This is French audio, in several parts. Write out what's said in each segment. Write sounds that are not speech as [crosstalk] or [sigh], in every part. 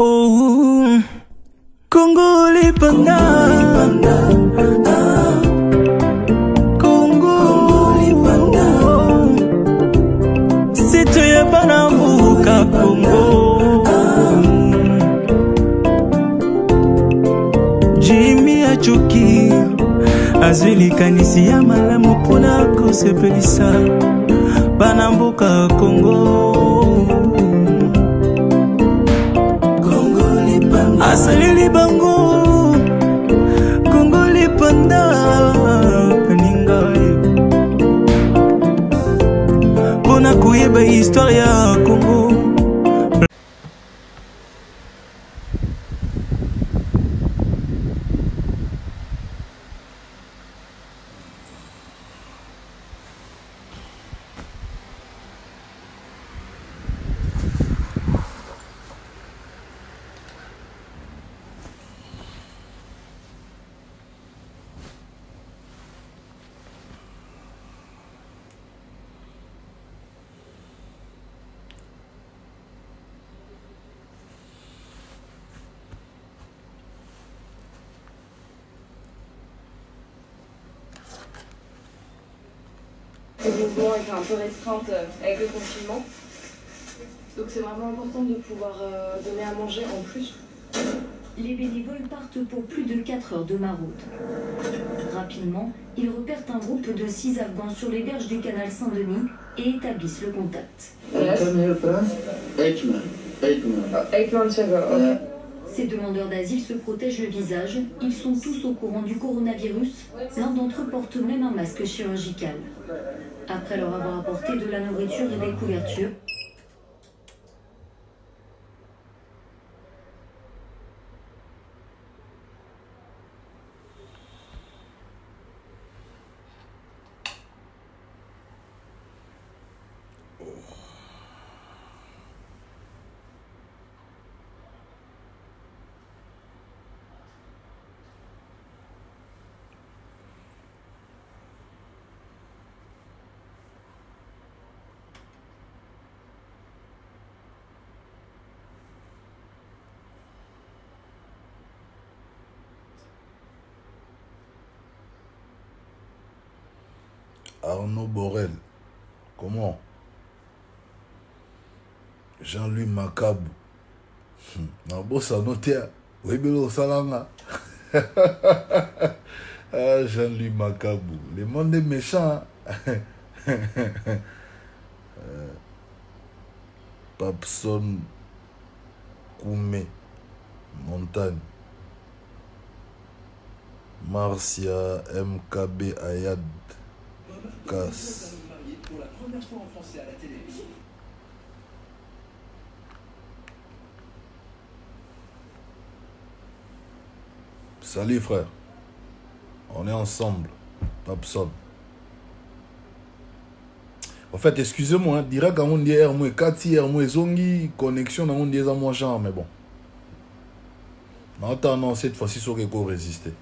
Oh, Congo lipanda. Congo lipanda Situ ya bana mbuka Congo. Jimmy achuki azwi likanisi ya malamu mpona kosepelisa bana mboka Congo asaleli bango kongo lipanda baninga mpona koyeba histware ya Un peu restreintes euh, avec le confinement. Donc c'est vraiment important de pouvoir euh, donner à manger en plus. Les bénévoles partent pour plus de 4 heures de maraude. Rapidement, ils repèrent un groupe de 6 Afghans sur les berges du canal Saint-Denis et établissent le contact. Yes. Come here, friend. Eichmann. Eichmann. Eight months ago, ok. Uh, Ces demandeurs d'asile se protègent le visage. Ils sont tous au courant du coronavirus. L'un d'entre eux porte même un masque chirurgical. Après leur avoir apporté de la nourriture et des couvertures, Arnaud Borel. Comment? Jean-Louis Macabou. nabosa no te oyebeli osalanga ah, Jean-Louis Macabou. Le monde est méchant. hein. [laughs] Euh, Papson Koumé. Montagne. Marcia MKB Ayad. Casse. Salut frère. On est ensemble. Papson. En fait, excusez-moi, hein, direct à mon hier, moi, Kati, hier, moi, zongi, connexion dans mon dièse à mon genre, mais bon. En attendant, cette fois-ci, qu'il faut résister?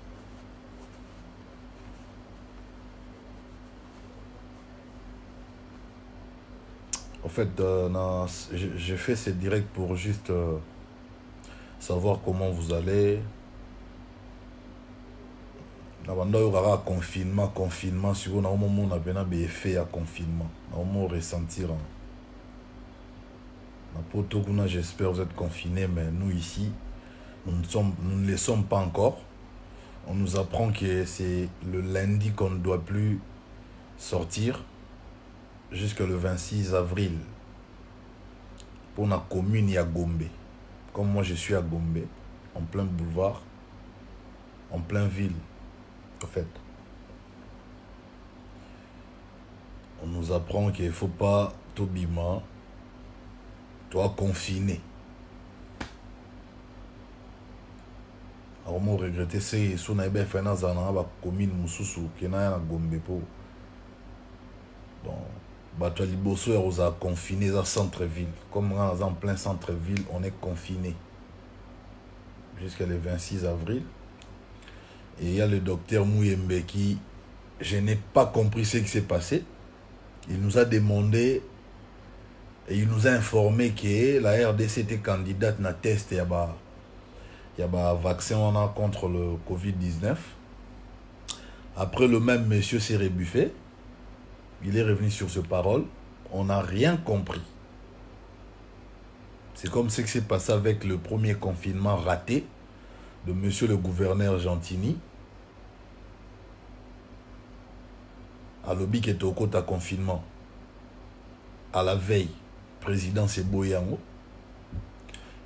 En fait, euh, j'ai fait ce direct pour juste euh, savoir comment vous allez. na banda oyo kaka confinement confinement sikoyo naomomona mpena baeffet ya confinement naomo ressentir hein. na poto kuna j'espère vous êtes confinés mais nous ici nous ne, sommes, nous ne le sommes pas encore on nous apprend que c'est le lundi qu'on ne doit plus sortir jusque le 26 avril pour la commune à Gombe. Comme moi je suis à Gombe, en plein boulevard, en plein ville, en fait. On nous apprend qu'il ne faut pas tobima, toi confiné. Alors moi regretter c'est son na commune mususu qui na Gombe po. Donc bato ya liboso ya kozala confiné eza centre-ville comme nga naza en plein centre-ville on est confiné jusqu'à le 26 avril et il y a le docteur Mouyembe qui je n'ai pas compris ce qui s'est passé il nous a demandé Et il nous a informé que la RDC était candidate na test il y a ba il y a ba vaccin contre le Covid-19. Après le même monsieur s'est rebuffé. Il est revenu sur ce parole. On n'a rien compris. C'est comme ce qui s'est passé avec le premier confinement raté de monsieur le gouverneur Gentini. À l'objet qui était au côté confinement. À la veille, président c'est Boyango.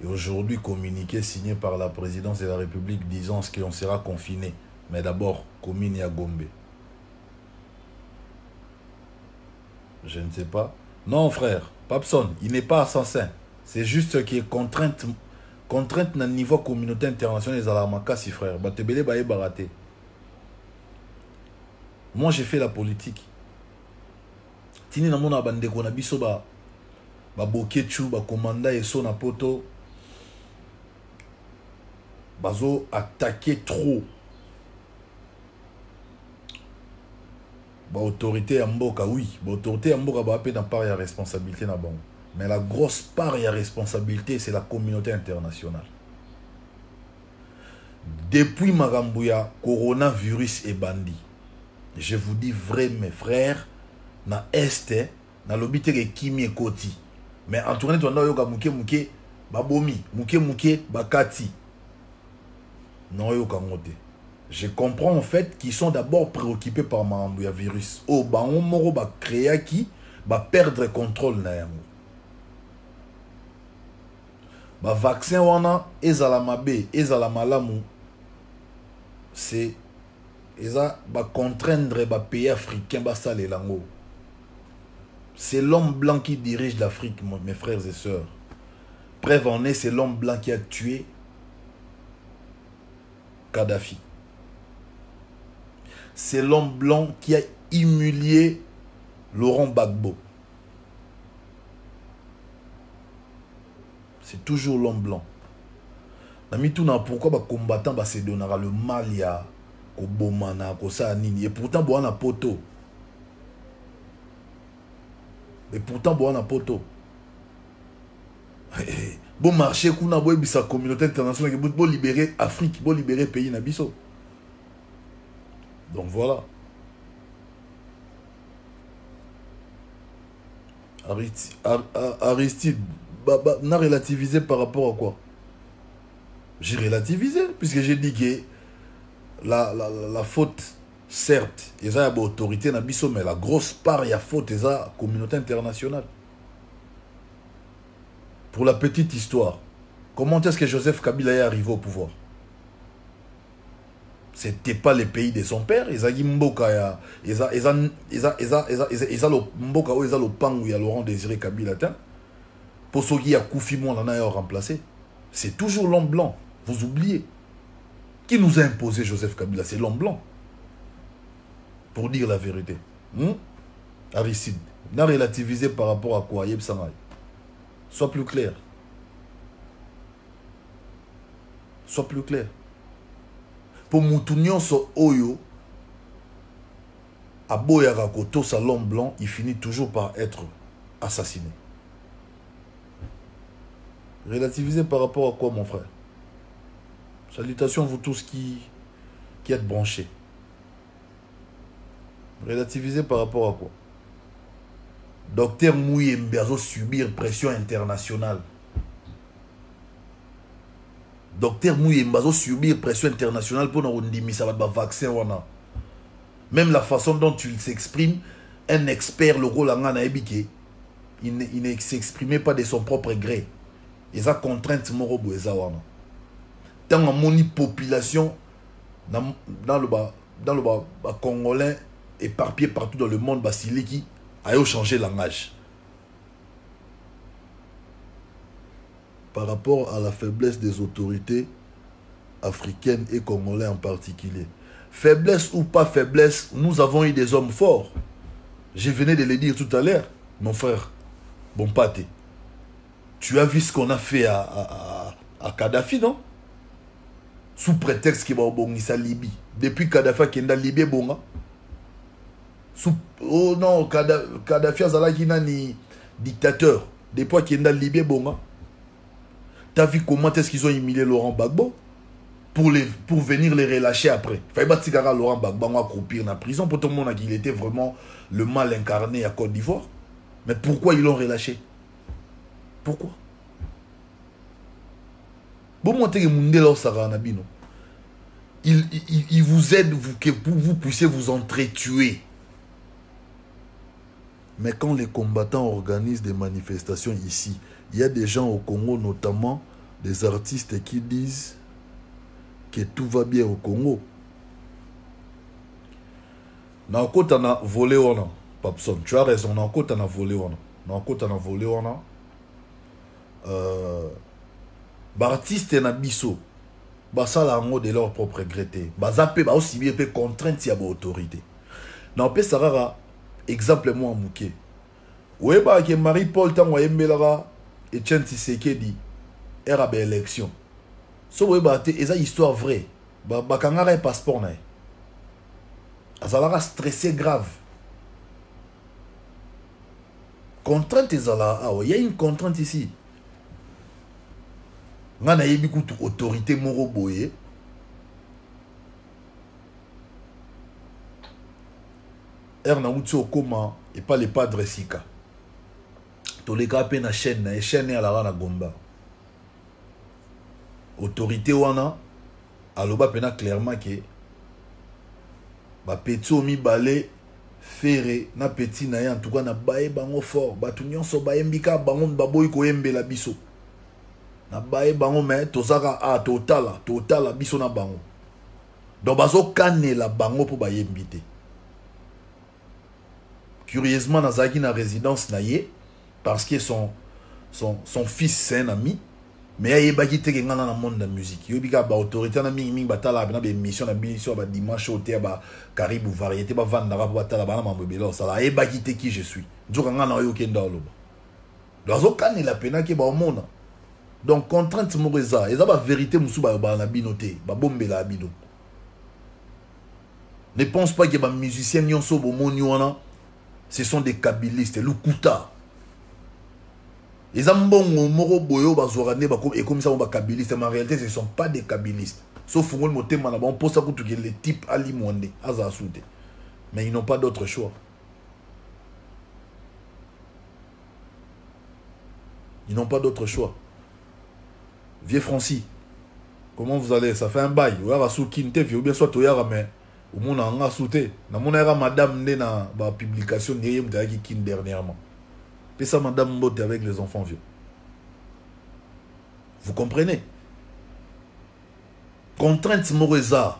Et aujourd'hui, communiqué signé par la présidence de la République disant qu'on sera confiné. Mais d'abord, commune à Gombe. Je ne sais pas. Non, frère, Papson, il n'est pas assassin. C'est juste qu'il est contrainte, contrainte le niveau communauté internationale des Alamakasi, frère. Batebele Baye Baraté. Moi, j'ai fait la politique. Tini na mona bandeko na biso ba ba bokechu ba commanda eso na poto bazo attaquer trop autorité ya mboka oui. Autorité ya mboka ba pe na part ya responsabilité na bango. Mais la grosse part ya responsabilité c'est la communauté internationale. Depuis makambo ya coronavirus ebandi je vous dis vrai mes frères na este nalobi te ekimi ekoti. Mais entourné toanda oyoka moke moke babomi moke moke bakati naoyoka yango te je comprends en fait qu'ils sont d'abord préoccupés par makambo ya virus oyo bango moko bacréaki baperdre contrôle na yango bavaccin wana ezala mabe c'est eza bacontraindre bapays africain basalela yango c'est l'homme blanc qui dirige l'Afrique, mes frères et sœurs. Preuve en est, c'est l'homme blanc qui a tué Kadhafi. C'est l'homme blanc qui a humilié Laurent Gbagbo. C'est toujours l'homme blanc. Namituna, pourquoi les combattants se donnera le mal ya kobomana kosa nini et pourtant bon na poto et pourtant bon na poto bon marché kuna boyebisa communauté internationale que bon libérer Afrique bon libérer pays na donc voilà. Aristide, Aristide bah, bah, n'a relativisé par rapport à quoi? J'ai relativisé, puisque j'ai dit que la, la, la, faute, certes, il y a une autorité mais la grosse part, il y a faute, il y communauté internationale. Pour la petite histoire, comment est-ce que Joseph Kabila est arrivé au pouvoir? C'était pas le pays de son père. Ezalaki mboka ya. Eza mboka oyo eza lopango ya Laurent Désiré Kabila te mpo soki akufi mwana na yo remplacé. C'est toujours l'homme blanc. Vous oubliez. Qui nous a imposé Joseph Kabila? C'est l'homme blanc. Pour dire la vérité. Hmm? Aristide. N'a relativisé par rapport à quoi? Yeb Sangai sois plus clair. Sois plus clair mpo mutu nyonso oyo aboyaka kotosa l'homme blanc il finit toujours par être assassiné. Relativisé par rapport à quoi mon frère? Salutations vous tous qui qui êtes branchés. Relativisé par rapport à quoi? Docteur Mouyembe subir pression internationale docteur Mouyemba a pression internationale pour nous ça va vaccin même la façon dont il s'exprime un expert le rôle en il il ne s'exprimait pas de son propre gré. Et ça contrainte morobo wana. Tant amoni population dans, le bas dans le bas congolais éparpillé partout dans le monde basiliki a changé langage par rapport à la faiblesse des autorités africaines et congolais en particulier. Faiblesse ou pas faiblesse, nous avons eu des hommes forts. Je venais de le dire tout à l'heure, mon frère Bompate. Tu as vu ce qu'on a fait à, à, à, Kadhafi, non? Sous prétexte qu'il va au Libye. Depuis Kadhafi qui est en Libye, bonga. Sous, oh non, Kadhafi a ni dictateur. depuis akenda libye bonga t'as vu comment est-ce qu'ils ont humilié Laurent Gbagbo pour, venir les relâcher après? Fallait batikaka Laurent Gbagbo accroupir na prison pour tout le monde qu'il était vraiment le mal incarné à Côte d'Ivoire. Mais pourquoi ils l'ont relâché? Pourquoi? Na bino il, il, il vous aide vous, que vous, vous puissiez vous entretuer mais quand les combattants organisent des manifestations ici il y a des gens au Congo notamment des artistes qui disent que tout va bien au Congo. Nakota na volé wana papson tu as raison nakota na volé wana. Nakota na volé wana euh, baartiste na biso basala yango de leur propre gré te baza mpe baosibie mpe contrainte ya baautorité na opesa kaka exemple mwa moke. Oyebaka ke marie paul ntango ayembelaka etienne tisekedi ere ya baélection so boyebaka te eza histoire vrai bakangaka ye passeport na ye. Azalaka stressé grave. Contrainte ezalaka awa ya une contrainte ici. Nga nayebi kutu autorité moko boye. Ere nauti okóma epa le padre sika tolekaka mpe na chaîne na ye. Chaîne alaka na gomba. Autorité wana aloba mpena clairement ke bapeti oyo mibale fere na peti na ye cas na baye bango fort. Bato nyonso bayembi kaka bango baboyi koyembela biso. Na baye bango me tozaka a totala totala biso na bango. Donc bazokanela bango mpo bayembi te. Curieusement nazalaki na résidence na ye parce que son, son, son fils c'est un ami mais ayebaki te ke nga na na monde na musique yoyebi kaka baautorité na mingimingi batalaka pena baémission na biso ya badimanche oyo te ya bakaribu variété bavandaka mpo batala bana mambo ebele osala ayebaki te ki je suis nzoka nga na oyo okenda oloba donc azokanela pena ke baomona donc contrainte moko eza eza bavérité mosusu bayobala na bino te babombelaka bino ne pense pas ke bamusicien nyonso bomoni wana ce sont des kabilistes lukuta eza mbongo moko boye oyo bazwaka nde ekomisa bango bakabiliste mais en réalité ce sont pas des kabilistes. So fungoli motema na bango mposa kutuki le type alimwa nde azala su te mais ils n'ont pas d'autre choix. Ils n'ont pas d'autre choix. Vieux francis comment vous allez? Ça fait un bail. Te vie ou bien soit toyaka mais omona anga su te namona yaka madame nde na bapublication nde ye moto dernièrement pesa madame mbote avec les enfants vieux. Vous comprenez? Contraintes moko eza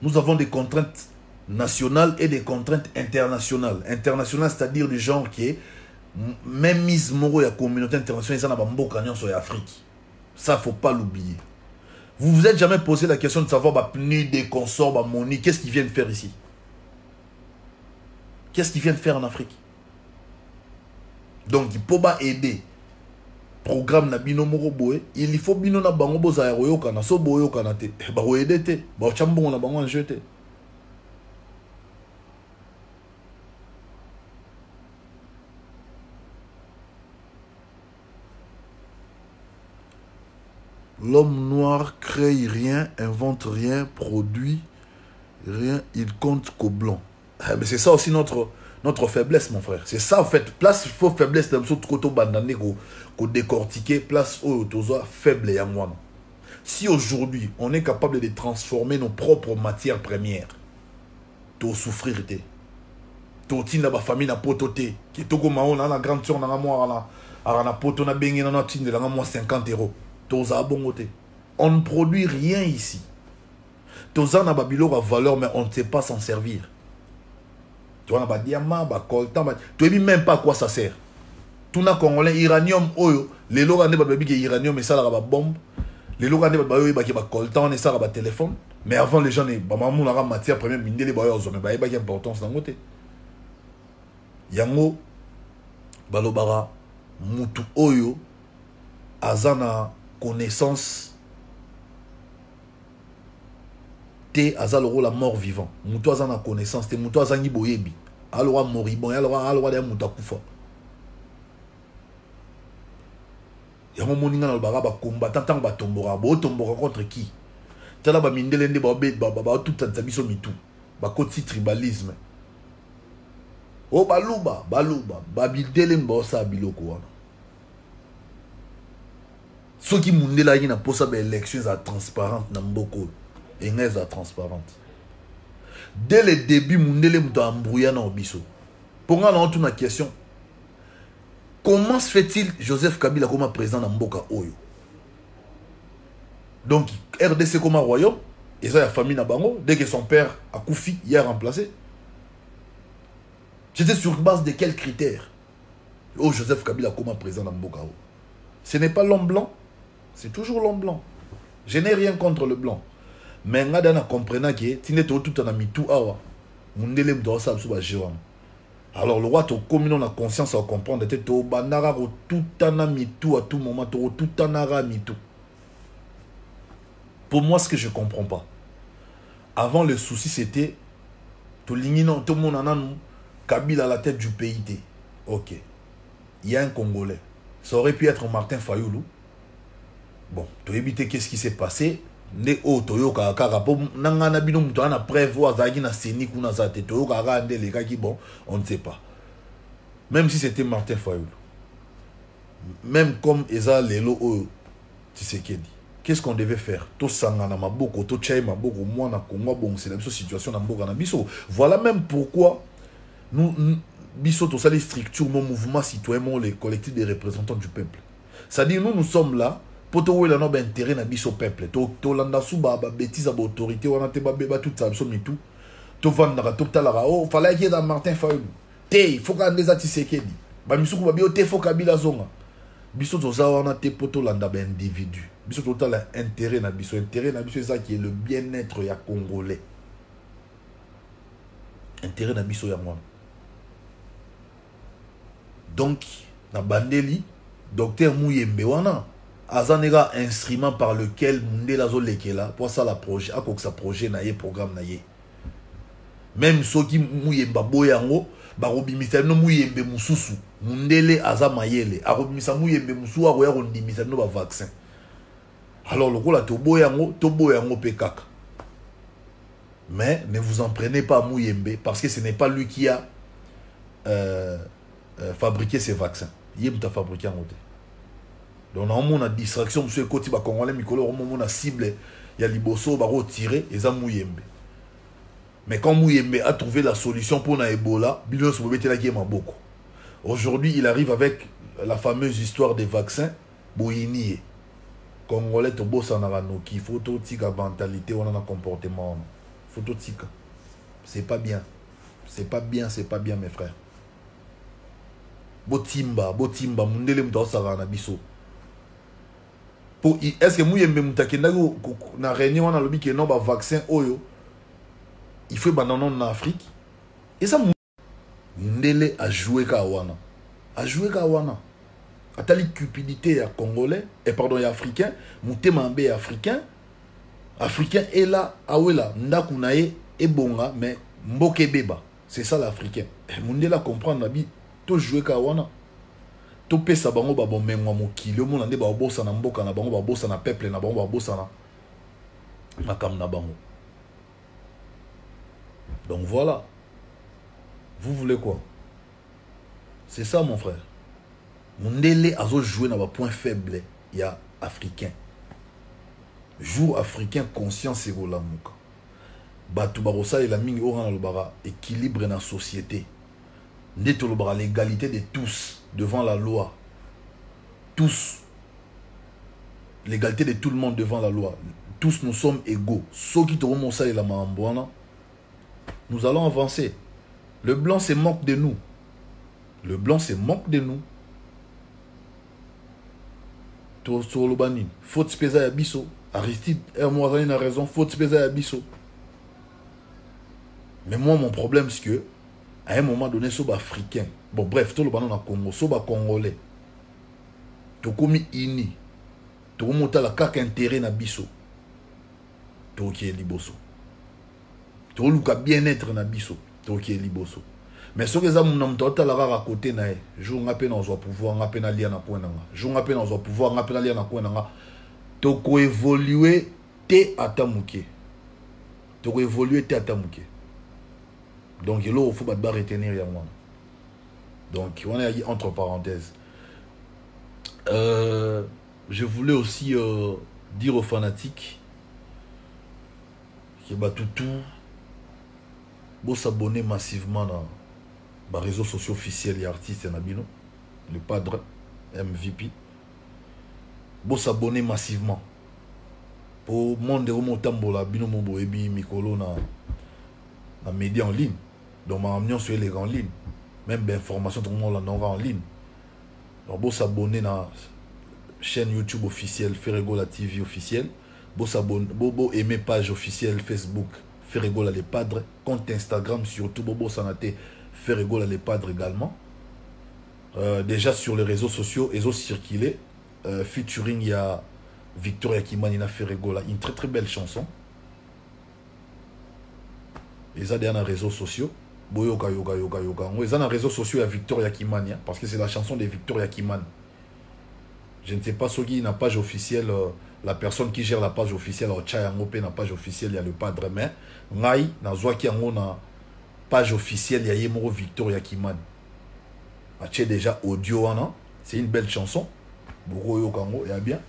nous avons des contraintes nationales et des contraintes internationales. Internationales c'est-à-dire du genre qui est même mise moko ya communauté internationale eza na bamboka nyonso ya afrique ça faut pas l'oublier. Vous vous êtes jamais posé la question de savoir bah, des consorts, bah, Moni, qu'est-ce qu'ils viennent faire ici? Qu'est-ce qu'ils viennent faire en Afrique? Donc, pas aider. Programme na bino moko boye, il faut bino na bango boza ya royoka na so boyoka na te. Ba aider te, ba chambongo na bango en jeu te. L'homme noir crée rien, invente rien, produit rien, il compte qu'au blanc. Ah, mais c'est ça aussi notre, notre faiblesse, mon frère. C'est ça, en fait. Place, il faiblesse d'un saut trop bandane qu'on décortiquer, place où tu faible et. Si aujourd'hui, on est capable de transformer nos propres matières premières, tu souffrir. Tu tina ba famille na poto te. Qui toko mao na la grande sœur na moi na ara poto na bengi na tinde na moi 50 euros. On ne produit rien ici. Toza na babilo a valeur, mais on ne sait pas s'en servir. twana badiama bacoltan toyebi même pas à quoi ça sert. Tuna congolais iranium oyo. Lelo kaka nde babebi ke iranium esalaka babombe lelo kaka nde bayoyebaki bacoltan wana esalaka batelefone mais avant les gens bamamonaka matière première mindele baoyo azwa me bayebaki importance nango te. Yango balobaka mutu oyo aza na connaissance te aza lokola mort vivant. Moto aza na connaissance te moto azangi boyebi. Aloka moribon aloka aloka deya moto akufa. Yango moninga na lobaka bacombatant ntango batomboka bootomboka contre qui? Tala bamindele nde baotutanisa biso mitu. Bakoti tribalisme. O baluba baluba babidele baosala biloko wana. Soki mundele ayaki na mposa baélection ezala transparente na mboka oyo enga ezala transparente dès le début mundele moto ambrouya na biso mpo nga na otuna question. Comment se fait-il joseph kabila koma président na mboka oyo? Donc rdc koma royaume eza ya famille na bango dès que son père akufi ye remplacé c'était sur base de quels critères? Oh joseph kabila koma président na mboka oyo ce n'est pas l'homme blanc c'est toujours l'homme blanc. Je n'ai rien contre le blanc mais nga da na comprena ke ti nde tootuta na mitu awa mundele moto aosala biso alors le roi tokomi no na conscience ya comprendre te tobandaka kotuta na mitu à tout moment tokotutanaka mitu pour moi ce que je comprends pas avant le souci c'était tolingi no tomona kabila à la tête du pays ok. Il y a un congolais. Ça aurait pu être martin fayoulou. Bon toyebi te qu'est ce qui s'est passé? Nde oyo toyokaka kaka mpo na ngai na bino moto preuve oyo azalaki na seni kuna aza te toyokaka kaka nde elekaki bon on ne sait pas. Même si c'était martin fayoul même comme eza lelo oyo tisekedi qu'est-ce qu'on devait faire? Tosangana maboko totya ye maboko mwana kongo abongisela biso situation na mboka na biso. Voilà même pourquoi nous, biso tosali structure mo mouvement citoyen mo les collectifs des représentants du peuple. C'est-à-dire nous nous sommes là mpo towelana baintérêt na biso peuple tolanda su babétise ya baautorité wana te batutisa biso mitu tovandaka totalaka o falaki eza martin fayulu. Te fo kaka nde eza tisekedi bamisuku babi o te fo kabila zonga. Biso toza wana te mpo tolanda baindividu biso totala intérêt na biso. Intérêt na biso ezaki le bien-être ya congolais. Intérêt na biso yango wana donc na bandeli docteur muyembe wana aza ndenge instrument par lequel mundele azolekela mpo asala projet akokisa projet na ye programme na ye même soki muyembe aboya yango bakobimisa bino muyembe mosusu mundele aza mayele. Akobimisa muyembe mosusu akoya kondimisa bino bavaccin alors lokola toboya yango toboya yango mpe mais ne vous en prenez pas à muyembe parce que ce n'est pas lui qui a euh, euh, fabriqué ces vaccins. Ye moto afabrike yango te donc naomona distraction mosusu ekoti bacongolais mikolo omomona cible ya liboso bakotire eza muyembe. Mais quand muyembe a trouvé la solution mpona ebola bino nyonso bobetelaki ye maboko. Aujourd'hui il arrive avec la fameuse histoire des vaccins boyini ye congolais tobosanaka noki fo totika mentalité wana na comportement. Wana fo totika c'est pas bien. C'est pas bien c'est pas bien mes frères. Botimba botimba mundele moto aosakaka na biso po est ce que muyembe moto akendaki na réunion wana alobi ke non bavaccin oyo il faut ebanda nono na afrique? Eza ndele ajoue kaka wana. Ajoue kaka wana. Atali cupidité ya congolais et pardon ya africain motema mabe ya africain. Africain ela awela ndako na ye ebonga mais mboka ebeba c'est ça l'africain. Mondele acomprendre na bi tojoue kaka wana topesa bango babomengwa mokili. Omona nde babosana mboka na bango babosana peuple na bango babosana makambo na bango. Donc voilà. Vous voulez quoi? C'est ça mon frère. Mondele azojouer na bapoint faible ya africain. Jour africain conscience ekolamuka bato bakosalela mingi oyo nga nalobaka équilibre na société. Nde tolobaka l'égalité de tous devant la loi. Tous. L'égalité de tout le monde devant la loi. Tous nous sommes égaux. Soki tokomosalela makambo wana nous allons avancer. Le blanc se moque de nous. Le blanc se moque de nous. Toloba nini faute mpe eza ya biso aristide mo azali na raison. Faute mpe eza ya biso mais moi mon problème c'est que à un moment donné so baafricain bon bref toloba no na congo. So bacongolais tokomi ini. Tokomi otala kaka intérêt na biso. Tokoki ye liboso toluka bien-être na biso. Tokoki ye liboso mais soki eza na moto otala kaka kote na ye jour nga mpe nazwa pouvoir nga mpe nalia na coin na nga. Jour nga mpe nazwa pouvoir nga mpe nalia na coin na nga. Tokoévolue te ata moke. Tokoévolue te ata moke donc bato baretenir yango wana donc wana yaki entre parenthèses. Euh, je voulais aussi euh, dire aux fanatiques que batutu s'abonner massivement dans les réseaux sociaux officiels et artistes na bino le padre mvp s'abonner massivement. Po monde omo otambola bino mo boyebi mikolo média en ligne donc makambo nyonso eleka en ligne même bainformation tokomolandanga en ligne. Donc s'abonner na chaîne youtube officielle Ferregola tv officielle. Bo aimer page officielle facebook Ferregola les padres compte instagram surtout bobo sanate Ferregola les padres également. Euh, déjà sur les réseaux sociaux ils ont circulé euh, featuring il y a Victoria Kimanina Ferregola une très très belle chanson. Ils ont les réseaux sociaux boyoka yoka yoka yoka ils ont dans les réseaux sociaux il y a Victoria Kimania parce que c'est la chanson de Victoria Kiman je ne sais pas ce qui une page officielle euh, la personne qui gère la page officielle otya yango mpe na page officielle ya le padre. Mais ngai nazwaki yango na page officielle ya ye moko victoria kimani. Atie déjà audio wana c'est une belle chanson. Bokoyoka yango ya bien.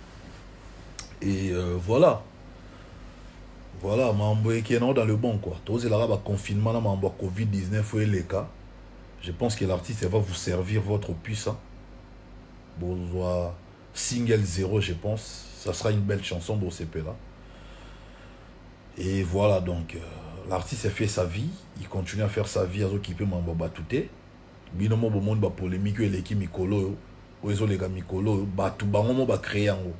Et euh, voilà voilà mambo eke nango dans le bon quoi. Tozelaka baconfinement na mambo ya covid-19 oyo eleka. Je pense que l'artiste va vous servir votre puissant bozwa single 0 je pense. Ça sera une belle chanson d'OCP là. Et voilà, donc, euh, l'artiste a fait sa vie, il continue à faire sa vie, à s'occuper de Batouté. Binomo monde ba polémique eleki mikolo oyo les mikolo batu bango ba créer yango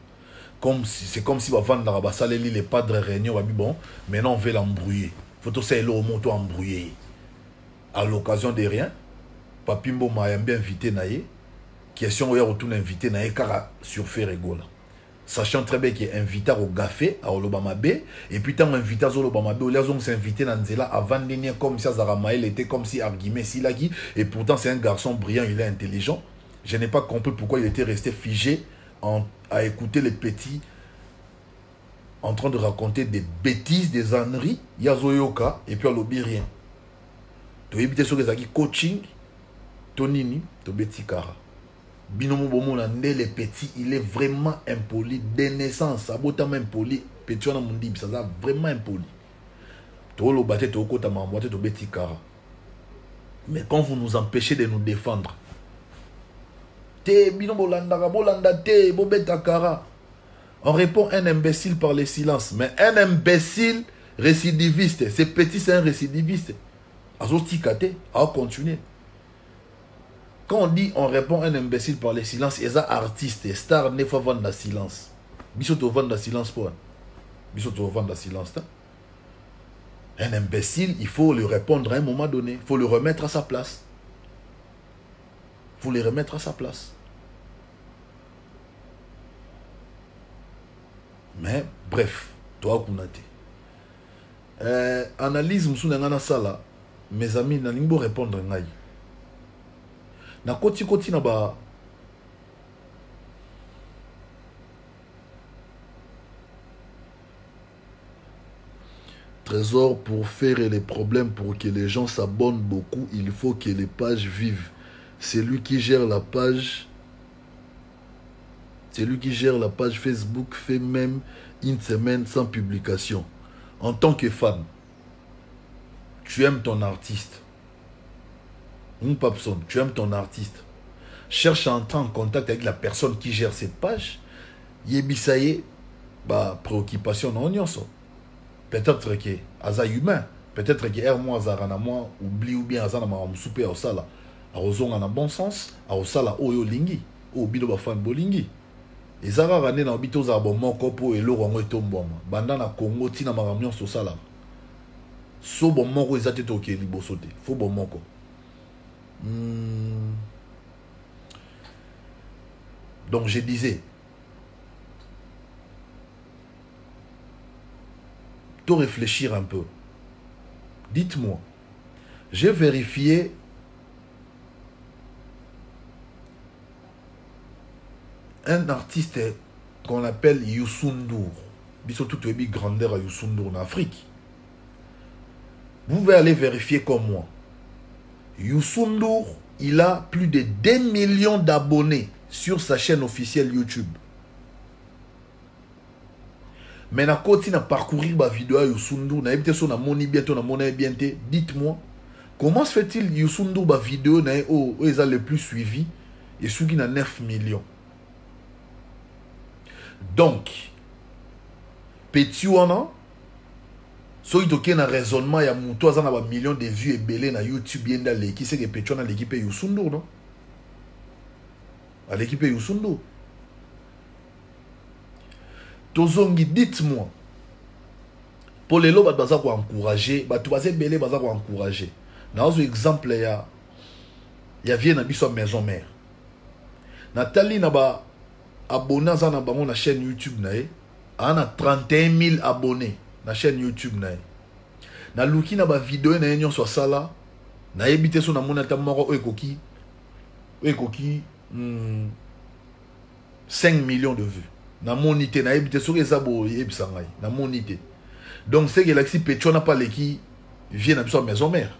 comme si c'est comme si bavandaka basaleli les padres réunion babi bon maintenant on veut l'embrouiller. Faut tosalela au moto embrouiller. À l'occasion de rien papimbo mayambi invité na ye question oyo akotuna invité na ye kaka sur fe regola sachant très bien qu'il est invité au café à Olobamabe. Et puis tant invité à Olobamabe liaison s'est invité dans avant de comme si Azaramael était comme si Arguimé Silagi. Et pourtant c'est un garçon brillant il est intelligent. Je n'ai pas compris pourquoi il était resté figé en, à écouter les petits en train de raconter des bêtises des âneries. Yazoyoka et puis à l'obi rien tu éviter sur les coaching Tonini to Betikara binomo bomona nde le petit il est vraiment impoli de naissance abotama impoli petit wana mondibisa aza vraiment impoli. Toloba te tokota makambo te tobeti kara mais quand vous nous empêchez de nous défendre on répond un imbécile par le silence mais un imbécile récidiviste ce petit c'est un récidiviste azotika te aocontinue quand on dit on répond un imbécile par le silence, et ça artiste, star, ne faut vendre le silence. Biso to vendre le silence pour. Biso to vendre le silence. Un imbécile, il faut lui répondre à un moment donné. Il faut le remettre à sa place. Il faut le remettre à sa place. Mais bref, toi Kunate. Euh, analyse Moussou sala. Mes amis, n'a répondre à na koti koti na ba Trésor, pour faire les problèmes, pour que les gens s'abonnent beaucoup, il faut que les pages vivent. C'est lui qui gère la page. C'est lui qui gère la page Facebook, fait même une semaine sans publication. En tant que fan, tu aimes ton artiste. Papson, tu aimes ton artiste. Cherche à entrer en contact avec la personne qui gère cette page. Yebisaye, bah, préoccupation non Peut-être que Aza humain. Peut-être que er moi Azarana moi oublie ou bien Azana ma souper au sala. A ozonga na bon sens, a osala oyo lingi, o bido ba fan bolingi. Ezaka kaka nde na obi tozala bomoko mpo eloko yango etombwama banda na congo ntina makambo nyonso osalama so bomoko eza te tokee liboso te fo bomoko Hmm. Donc je disais, tout réfléchir un peu. Dites-moi, j'ai vérifié un artiste qu'on appelle Youssoundour. Biso tout est grandeur à Youssoundour en Afrique. Vous pouvez aller vérifier comme moi. Youssoundour, il a plus de 2 millions d'abonnés sur sa chaîne officielle YouTube. Mais na koti na parcourir ma vidéo à Youssoundour, na na bientôt na moni bien te, dites-moi, comment se fait-il Youssoundour ma vidéo na oh, oh, les le plus suivi et qui na 9 millions? Donc, petit wana, soki tokei raisonnement ya moto aza na bamillion de vues ebele na youtube ye nde aleki seke petio wana aleki mpe yusundur no aleki mpe yusundur tozongi dites moi mpo lelo bato baza koencourage bato baza ebele baza koencourage nazwa exemple ya ya vie na biso ya maison mare natali na baabonné aza na na chaîne youtube na ye aza na 31 000 abonnés na chaîne youtube na ye naluki na bavideo na ye nyonso asala nayebi te so namoni ata moko oyo ekoki oyo ekoki mm, 5 millions de vues. Namoni te nayebi te soki eza boyebisa ngai namoni te. Donc seke elakisi petio wana mpe aleki vie na biso ya maison mare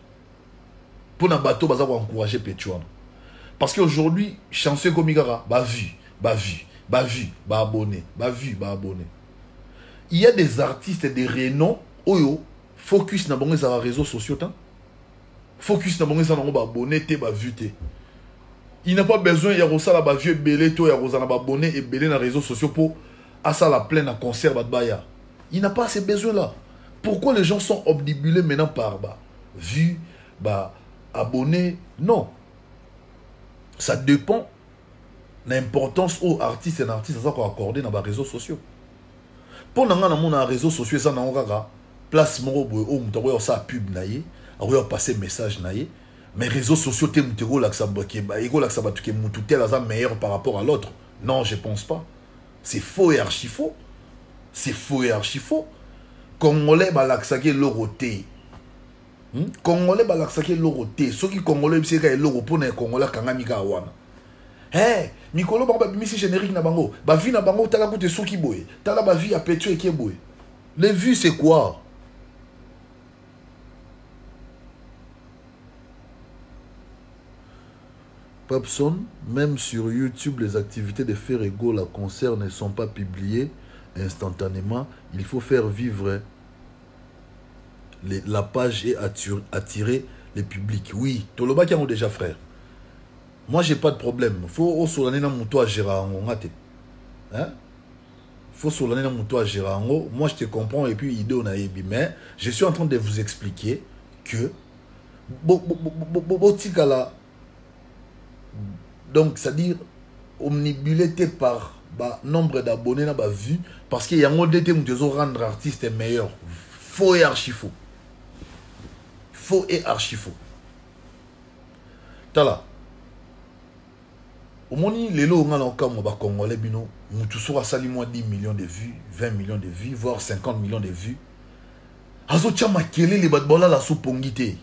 mpona bato baza koencourage petio wana. Parce que aujourd'hui chanson ekomi kaka bavu bavu bavu baabonné bavu baabonné il y a des artistes de renom oyo focus na bango ezalaka réseaux sociaux tan focus na nango baabonné te bavu te. Il n'a pas besoin ya kosala bavieux ebele to ya kozala na baabonné ebele na réseaux sociaux mpo asala plein na concert bato baya. Il n'a pas ces besoins là pourquoi les gens sont obdibulés maintenant par ba vu ba abonné? Non. Ça dépend l'importance aux artistes et artistes aza koaccorde na baréseaux sociaux. Mpo na ngai namona na réseaux sociaux eza nango kaka place moko boye oyo moto akoya kosala pub na ye akoya passe message na ye mais réseaux sociaux te moto ekolakisa ekolakisa bato ke motu tel aza meilleur par rapport à l'autre. Non je pense pas. C'est faux et archi faux. C'est faux et archi faux. Congolais balakisaki eloko te Hmm? congolais balakisaki eloko te soki congolais ebisi kaka eloko mpona congolais akangami kaka wana he mikolo bango babimisi générique na bango bavi na bango tala kute soki boye tala bavi ya petio eke boye les vues c'est quoi? Popson, même sur YouTube, les activités de égaux à concert ne sont pas publiées instantanément. Il faut faire vivre les- la page et attirer, attirer les publics. Oui, Toloba qui a déjà frère. Moi, j'ai pas de problème. Faut au solane na muto à Gérango. Hein? Faut solane na muto à Gérango. Moi, je te comprends et puis idée on a ébi. Mais je suis en train de vous expliquer que bo bo bo bo bo bo tikala. Donc, c'est-à-dire omnibulé par nombre d'abonnés na ba vue parce qu'il y a un autre thème de rendre artiste meilleur. Faux et archi faux. Faux et archi faux. Tala. Omoni lelo nga na okamwa bacongolais bino mutu soko asali mwa 10 millions de vues 20 millions de vues voire 50 millions de vues. Azotya makelele bato balala so pongi te.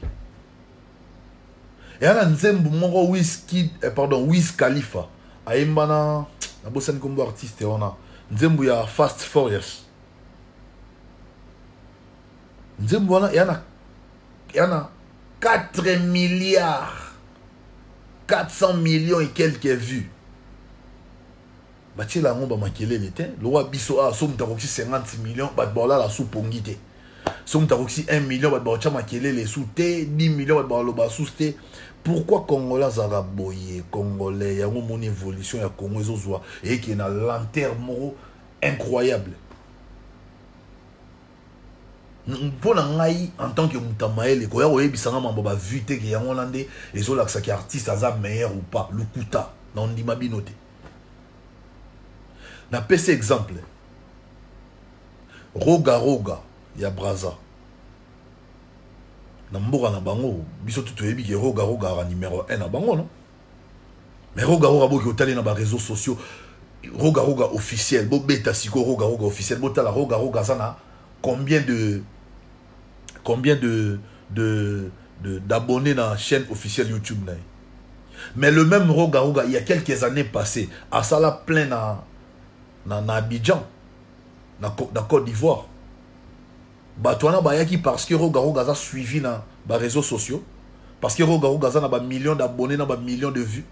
Eya na nzembo moko wiskid eh, pardon wis khalifa ayemba na nabosani kombo artiste wana. Nzembo ya fast furious. Nzembo wana eya na eya na 4 milliards 400 millions et quelques vues. Batiela yango bamakelele te lokwa biso awa so moto akoki 50 millions bato baolala su pongi te so moto akoki 1 million bato baotya makelele su te 10 millions bato baloba susu te pourquoi congolais azalaka boye congolais yango moni évolution ya congo ezozwa eyeke na lenteur moko incroyable mpo na ngai en tant que moto mayele koya koyebisanga mambo bavue te ke yango wana nde ezolakisaki artiste aza meilleur ou pas. Lokuta na ondima bino te. Napesi exemple roga roga ya braza na mboka na bango biso tu toyebi ke roga roga aka numero 1 na bango no mais roga roga boki otali na baréseaux sociaux. Roga roga officiel bobeta sikoyo roga roga officiel botala roga roga aza na combien de combien de de de d'abonnés na chaîne officielle youtube ye mais le même roga roga il y a quelques années passées asala plein na na, na abidjan Co- na côte d'ivoire. Bato wana bayaki parce que roga roga aza suivi na baréseaux sociaux. Parce que roga roga aza na bamillion d'abonnés na bamillion de vues.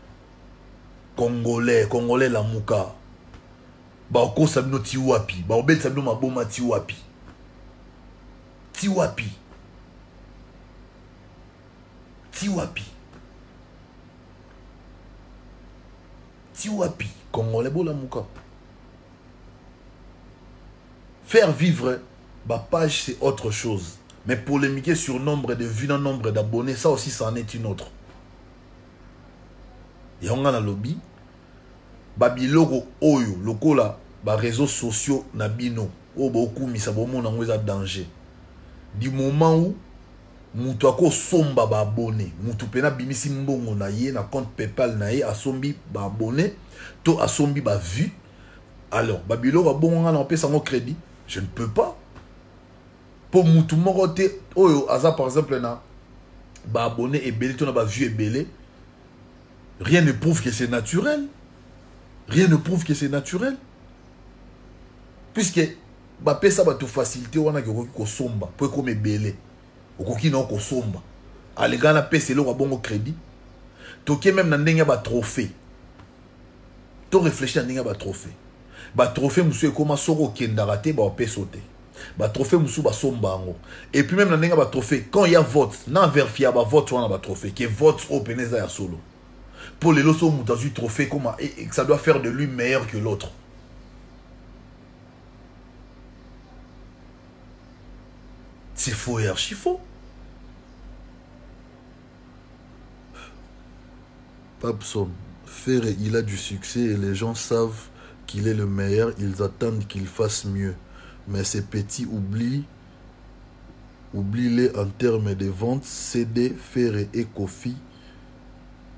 Congolais congolais lamuka bakokosa bino ti wapi baobelisa bino maboma ti wapi ti wapi? Ti wapi? Ti wapi? Congolais bolamuka faire vivre ma page c'est autre chose. Mais polémiquer sur nombre de vues na nombre d'abonnés ça aussi c'en est une autre. Yango na lobi babiloko oyo lokola baréseaux sociaux na bino. Oyo bokumisa bomona yango eza danger du moment où mutu akosomba baabone mutu mpena abimisi mbongo na ye na compte paypal na ye asombi baabone to asombi bavue alors babiloko abongo nga na opesa yango crédit je ne peux pas. Mpo mutu moko te oyo aza par exemple na baabone ebele to na bavue ebele rien ne prouve que c'est naturel. Rien ne prouve que c'est naturel. Puisque bapesa bato facilité wana ke okoki kosomba mpo ekoma ebele. Okoki nao kosomba. Aleka na pesa eloko abongo crédit tokie même na ndenge ya batrophée to réfléchir na ndenge ya batrophée batrophée mosusu ekóma soko okendaka te baopesa te. Batrophée mosusu basomba yango. Et puis même na ndenge ya batrophée quand ya vote na verifie ya bavote wana batrophée ke vote oyo pene eza ya solo. Mpo lelo so moto azwi trophée koma et, et ça doit faire de lui meilleur que l'autre c'est faux et archi faux Papson, Ferre, il a du succès et les gens savent qu'il est le meilleur, ils attendent qu'il fasse mieux. Mais ces petits oublient, oublient-les en termes de vente, CD, Ferre et Kofi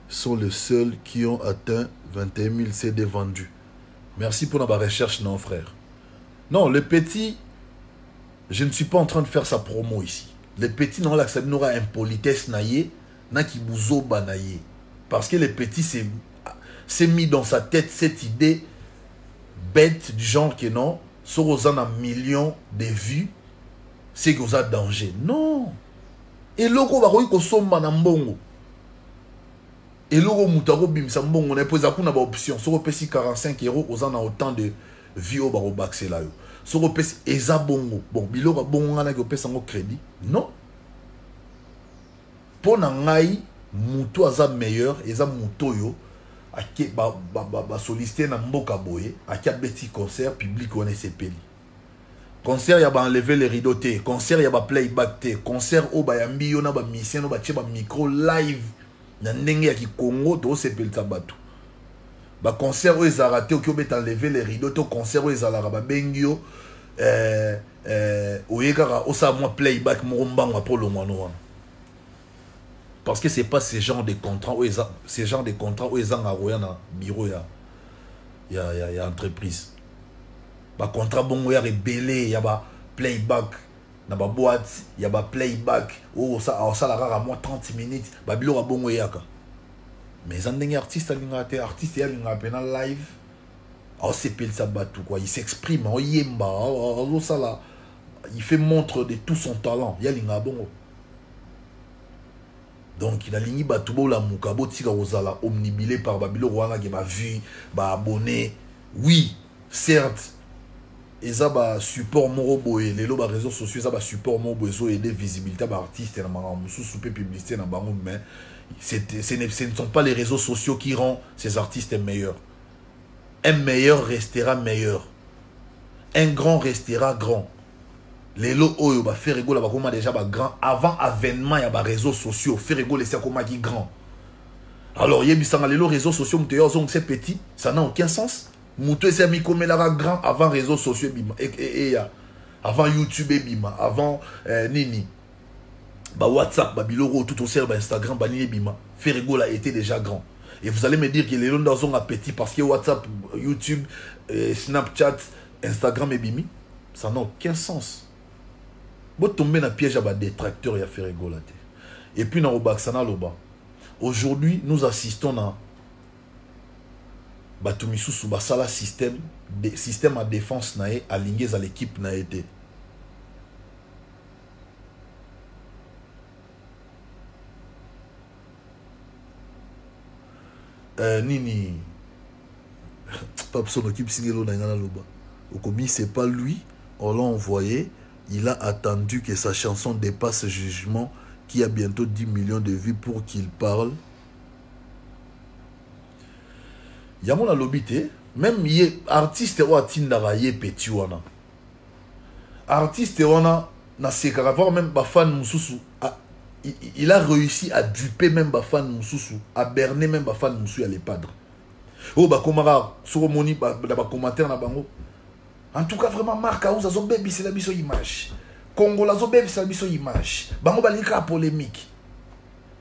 sont les seuls qui ont atteint 21 000 CD vendus. Merci pour ma recherche, non frère. Non, le petit, je ne suis pas en train de faire sa promo ici. Les petits n'ont l'accepté n'aura impolitesse naïe, n'a qui naïe. Parce que les petits s'est mis dans sa tête cette idée bête du genre que non, aux un million de vues, c'est que avez danger. Non. Et loko bakoki kosomba na mbongo. eloko moto akobimisa mbongo na mpo eza kuna baoption soki opesi 45 euro oza na autant de vie oyo bakobakisela soki opesi eza bongo. Bon biloko ya bongo ngai naki opesa yango crédit? Non. Mpo na ngai moto aza meilleur eza moto oyo basollicite na mboka boye aki abeti concert public wana esepeli. Concert ya baenleve le rideau te concert ya baplayback te concert oyo bayambi yo na bamisien oyo batie bamicro live na ndenge ya kikongo tosepelisa bato baconcert oyo ezalaka te oki obeta enleve le rideau to concert oyo ezalaka babengi yo eh, eh, oye kaka playback moko mbango apres olongwano wana. Parce que c'est pas ce genre de contrat oyo eza ce genre de contrat oyo ezanga koya na bureau ya, ya, ya, ya entreprise. Bacontrat bongo ya rebele ya baplayback na baboite ya baplayback oyo osala kaka mwa 30 minutes babiloko bongo eyaka mais eza ndenge artiste alingaka te artiste ye alingaka mpena live aosepelisa bato quoi. Il s'exprime aoyemba azosala il fait montre de tout son talent. Ye alingaka bongo donc nalingi bato bolamuka botika kozala omnibile par babiloko wana ke bavue baabonné oui certes eza basupport moko boye lelo baréseaux sociaux eza basupport moko boye ezoaide visibilité ya baartiste na makambo mosusu mpe publicité na bango mais ce ne, sont pas les réseaux sociaux qui rendent ces artistes meilleurs un meilleur restera meilleur. Un grand restera grand. Lelo oyo baferegola bakoma déjà bagrand avant avènement ya baréseaux sociaux. Feregola esi akomaki grand. Alors yebisanga lelo réseaux sociaux azongisa petit. Ça n'a aucun sens. Moto esi amikomelaka grand avant réseaux sociaux ebima eya avant youtube avant euh, ba WhatsApp, ba biloro, tout au ba Instagram, ba bima. Ferrigo a été déjà grand. Et vous allez me dire que les gens sont petits parce que WhatsApp, YouTube, euh, Snapchat, Instagram et Bimi, ça n'a aucun sens. Vous tombez dans le piège ah à détracteurs et à faire rigolater. Et puis, dans le bas, ça n'a pas. Aujourd'hui, nous assistons à Batumissou sous le système, système à défense, aligné à l'équipe. Euh, nini? Papson okibisi ngelo na nga naloba okomi c'est pas lui. On l'a envoyé. Il a attendu que sa chanson dépasse jugement qui a bientôt 10 millions de vues pour qu'il parle. Yango nalobi te même ye artiste oyo atindaka ye peti wana. Artiste wana nasekaka voir même il a réussi à duper même bafan mosusu à berner même bafan mosusu ya lepadre oyo bakomaka soki omoni ba- na bacommentaire na bango. En tout cas vraiment mark aus azobebisela biso image. Kongola azobebisela biso image. Bango balingi kaka polémique.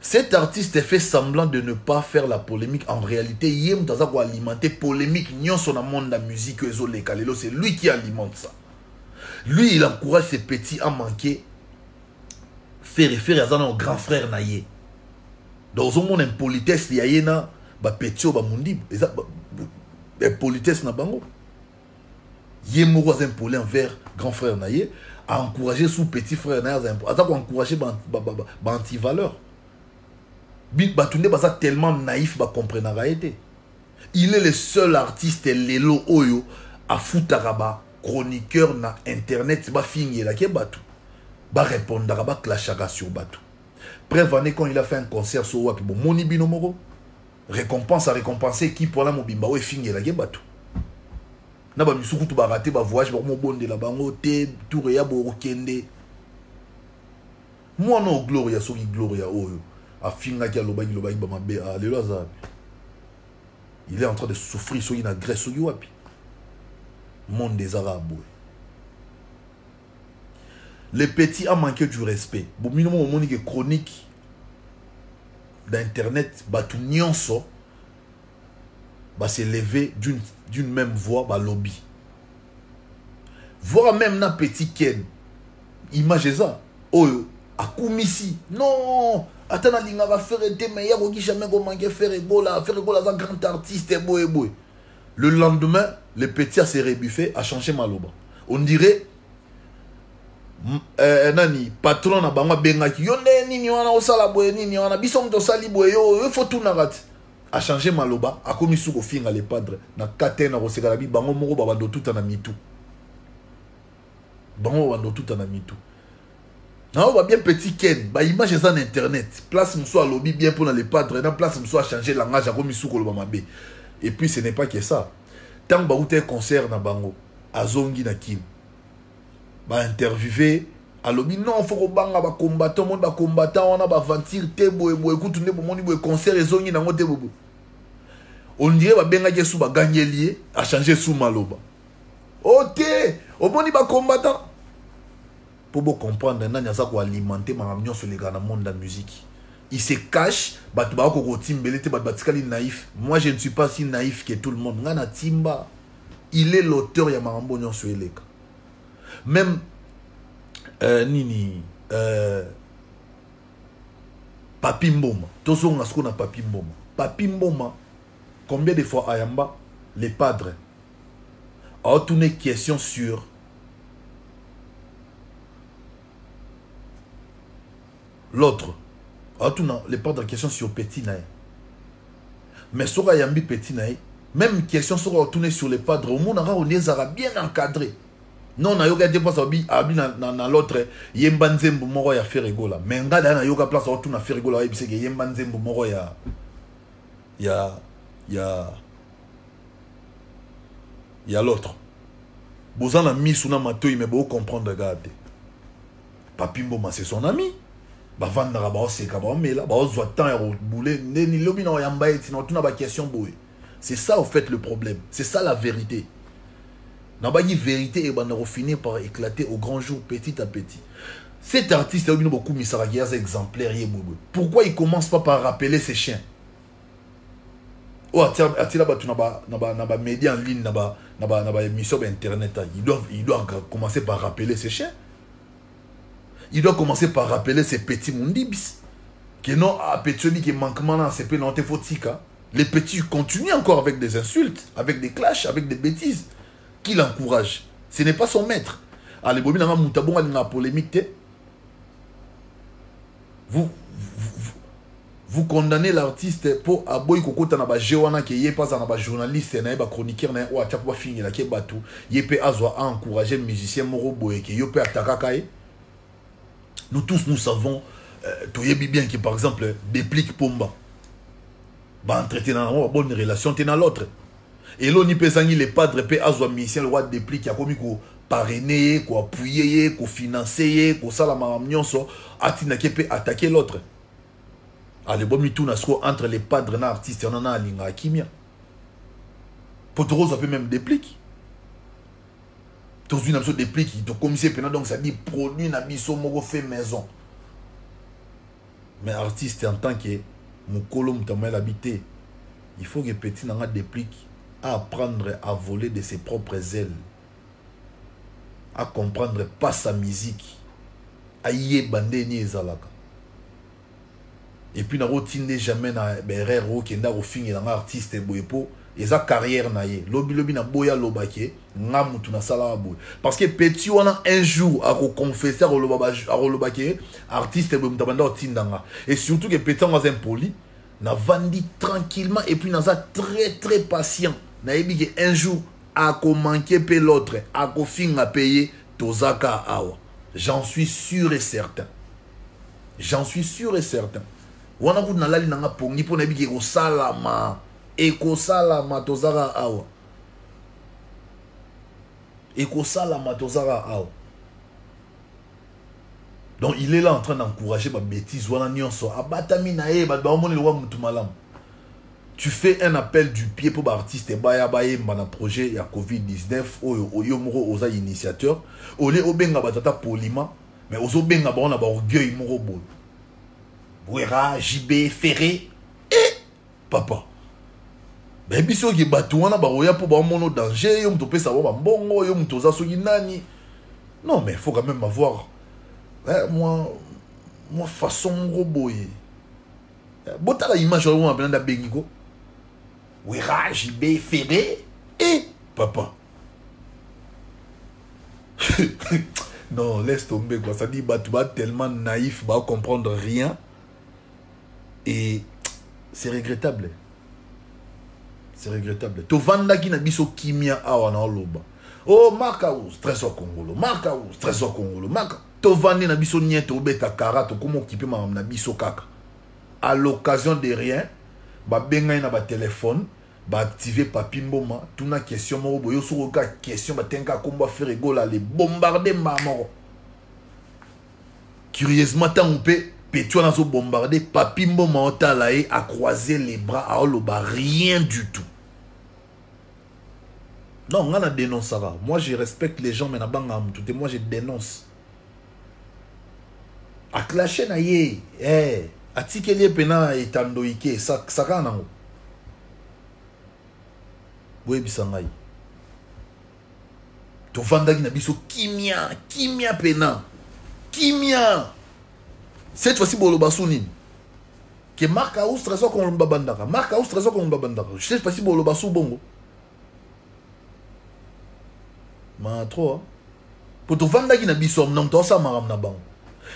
Cet artiste fait semblant de ne pas faire la polémique. En réalité moto aza koalimenter polémique. Na monde musique oyo ezoleka lelo c'est lui qui alimente ça. Lui il encourage ses petits à manquer faire faire aza grand frère na ye donc ozomona impolitesse ya ye na bapeti oyo bamundi eza impolitesse na bango. Ye moko aza impoli envers grand frère na ye aencourage sous petit frère na ye aza koencourage baantivaleur bato nde baza tellement naïf bacomprenaka ye te il est le seul artiste lelo oyo afutaka bachroniqueur na internet bafingelaki bato barépondaka baclashaka sur bato preuve quand il a fait un concert so wapi. Bomoni bino moko récompense arécompense équipe wana mobimba oyo efingelaki bato na bamisuku to barate bavoyage bakomobondela bango te tour eya bokokende mwana o gloria soki gloria oyo afingaki alobaki lobaki bamabe lelo aza wapi il est en train de souffrir soki na grèce soki wapi. Monde ezaka le petit a manqué du respect. Bomino mo omoni ke chronique d'internet bato nyonso baselevé d'une d'une même voix balobi voir même na petit ken. Image eza oyo akumisi. Non. Ata nalingaka fere te mais yakoki jamais komanke fere egola fere egola aza grand artiste boye boye le lendemain le petit a se rebuffé a changé maloba on dirait eh, nani patron na bango abengaki yo nde nini wana osala boye nini wana biso moto osali boye yo yo fo tunaka ti achange maloba akomi su kofinga le padre na kate na kosekala bi bango moko babando tuta na mitu. Bango babando tuta na mitu. Nango babien petit ken baimage eza na internet place mosusu alobi bien mpona le padre na place mosusu achange langage akomi su koloba mabe. Et puis ce n'est pas que ça. Ntango bauta concert na bango azongi na kini bainterviewe alobi non fo kobanga bacombatant omoni bacombatant wana baventure te boyeboye kutu nde bomoni boye concert ezongi nango te boboye ondire babengaki esu bagangeli ye achange esu maloba. O te omoni bacombatant mpo bocomprendre nani aza koalimente makambo nyonso elekaka na monde ya musique. Il se cache bato bakoka kotimbele te bato batikali naïf. Moi je ne suis pas si naïf que tout le monde. Timba. Il est l'auteur ya makambo nyonso eleka même euh, nini euh, papi mboma. Tozonga sikoyo na papi mboma. Combien de fois ayamba les padres aotune question sur l'autre. Aotuna les padres question sur petit na ye mais soki ayambi petit na ye même question soki aotune sur les padres omonaka oni ezalaka bien encadré non nayokaki te mposa abi na, l'autre yemba nzembo moko ya feregola mais ngai daya nayoka place aotuna feregola ayebiseke yemba nzembo moko ya ya ya ya l'autre. Boza na misu na matoi me boocomprendre kaka te papi mboma c'est son ami. Bavandaka baoseka baomela baozwa temps ya kobule nde nilobi na oyamba ye ntina otuna baquestion boye. C'est ça au fait le problème. C'est ça la vérité nabaki vérité ebanda kofinir par éclater au grand jour petit à petit. Cet artiste bokumisaka ki aza exemplaire pourquoi il commence pas par rappeler ses chiens? Na na na bamédia en ligne na na na bainternet ah, il doit, commencer par rappeler ses chiens. Il doit commencer par rappeler ses petits mundibis que non ah petit qui manquement là c'est pas tika les petits continuent encore avec des insultes avec des clashs avec des bêtises qui l'encourage. Ce n'est pas son maître. Allez bobi nanga mutabongo alinga polémique te vous, vous, condamnez l'artiste pour aboyi kokota na baje wana ke ye mpe aza na na ye bachroniqueur na ye oyo atia mpo bafingelaki bato ye mpe azwa aencourage musicien moko boye ke yo mpe atakaka ye. Nous tous nous savons euh, toyebi bien que par exemple déplique pomba. Baentretena nango babonne relation te na l'autre eloni mpe ezangi le padre mpe azwa le roi déplique akomi koparene ye koappuye ye kofinance ye kosala makambo nyonso atindaki mpe attaque l'autre. Alebomi tuna siko entre les padres na artiste wana na alingaka kimia mpo tokozwa mpe même déplique tozwi na biso déplique tokomisi mpena donc cetadire produit na biso moko fait maison. Mais artiste en tant que mokolo moto amoyelabi te il faut que petit nanga déplique à apprendre à voler de ses propres ailes à comprendre pas sa musique ayeba ndeni ezalaka. Et puis nakotinde jamais na berere okenda kofingela nga artiste boye mpo eza carrière na ye. Lobilobi na boya alobaki nga mutu nasalaka boye. Parce que petit wana un jour akoconfesse akolobaki artiste boye mutu abanda kotinda nga et surtout que petit yango aza impoli navandi tranquillement et puis naza très très patient nayebi ke un jour akomanke mpe l'autre akofinga mpe ye tozaka awa. J'en suis sûr et certain. J'en suis sûr et certain. Wana kutu nalali nanga pongi mpo nayebi ke ekosalama ekosalama tozaka awa. Ekosalama tozaka awa. Donc il est là en train d'encourager babétise wana nyonso. Abatami na ye bato baomoni tu fais un appel du pied mpo baartiste baya bayemba na projet ya covid-19 oyo oyo moko oza initiateur. Olie obenga bato ata polima mais ozobenga bango na baorgueil moko boye wera jb ferré e papa. Bayebi soki bato wana bakoya mpo baomona danger yo moto opesa bango bambongo yo oza soki nani. Non mais faut quand même avoir eh, moi, moi façon moko boye. Botala image oyo mpena ndabengi Ouira, JB, Ferré et papa. [laughs] non, laisse tomber quoi. Ça dit, bah, tu vas tellement naïf, bah, comprendre rien. Et c'est regrettable. C'est regrettable. Tu vends la Guinée, biso kimia, awa na loba. Oh, Marcaous, trésor congolo. Marcaous, trésor congolo. Marca. Tu vends na biso nien, tu obéta kara, tu comment occuper ma biso kaka. À l'occasion de rien, babengai na batelefone baactive papi mboma. Tuna question moko boye yo soki oyoka question batengaka kombo afere egola le bombarde mbaa moko. Curieusement ntango mpe peti wana azobombarde papi mboma otala ye acroise les bras aoloba rien du tout. Non nga na dénoncaka moi je respecte les gens mais nabangaka motu te. Moi je dénonce. Aclashe na ye eh, atikeli ye mpena etandoi ke saka nango? Boyebisa ngai. Tovandaki na biso kimia kimia mpena kimia. Cette fois-ci boloba su nini? Ke mark aus trésor kongo babandaka mark aus trésor kongo babandaka cette fois-ci boloba su bongo. Ma trop po tovandaki na biso na moto asala makambo na bango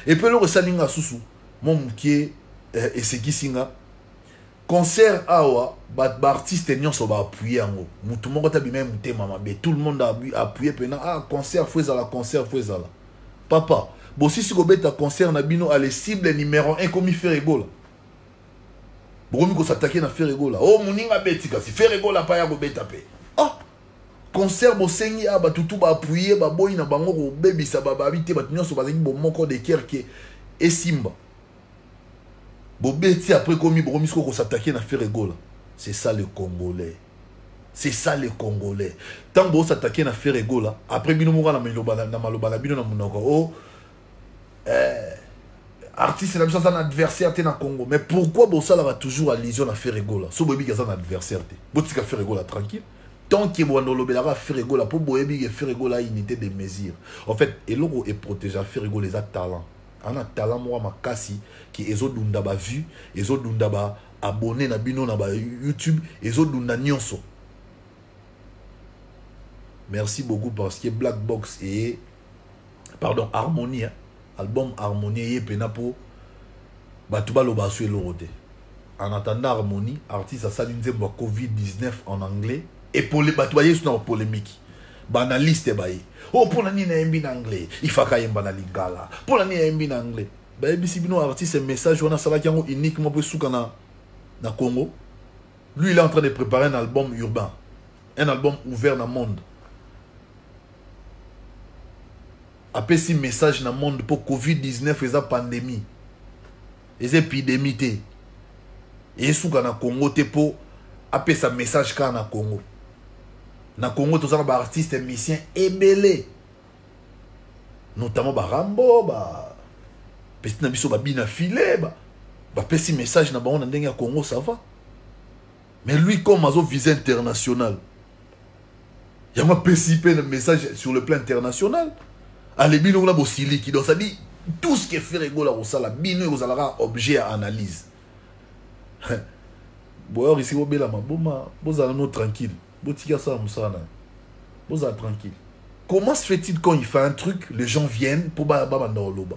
epe eloko esali nga susu mo mokie eh, esekisi nga. Concert awa baartiste nyonso baappuye yango. Motu moko ta bima ye motema mabe. Tout le monde appuye mpena ah concert fo ezala concert fo ezala. Papa bosisi kobeta concert na bino ale cible numéro 1 komi feregola bokomi kosatake na feregola o oh, moninga abeti kasi feregola mpa ya kobeta mpe. Ah! Concert bosengi a bato tu baappuye baboyi na bango kobebisa bababi te bato nyonso bazalaki bomoko de ker ke esimba bobeti après komi bokomi siko kosatake na feregola c'est ça le congolais. C'est ça le congolais. Ntango bosatake na feregola après bino moko na maloba na bino na monoko. O eh, artiste na biso aza na adversaire te na congo. Mais pourquoi bosalaka toujours allusion na feregola so boyebi ke aza na adversaire te. Botika feregola tranquille. Tant ke bwanda olobelaka feregola mpo boyebi ke feregola unité de mesure en fait eloko eprotégea feregola eza talent ana talent moko makasi ke ezodunda bavue ezodunda baabone na bino na bayoutube ezodunda nyonso. Merci beaucoup parce que black box eye pardon harmonie hein. album harmonie eye mpena mpo bato baloba aso eloko te. En attendant harmonie artiste nzembo ya covid-19 en anglais. Epole bato bayesu na bapolémike baanalyste baye o mpona nini ayembi na anglais? Ifaka ayemba na lingala. Mpona nini ayembi na anglais? Bayebisi bino artiste message wana asalaki yango uniquement mpo esuka na, na congo. Lui il est en train de préparer un album urbain. Un album ouvert na monde. Apesi message na monde mpo covid-19 eza pandémie. Eza épidémie. Te esuka na congo te mpo apesa message kaka na congo na congo toza na baartiste misien ebele. Notamment barambo bapesi na biso babina file bapesi message na bango na ndenge ya congo ça va? Mais lui comme azovise international yango apesi mpe na message sur le plan international. Alebi ndongo na bosiliki donc cetadire tout ce que fere egola kosala bino ekozalaka objet ya analyse. [laughs] Boyor isi bobelama boma bozala no tranquille botika asala mosala na bozala tranquille. Comment se fait-il quand il fait un truc les gens viennent mpo babanda koloba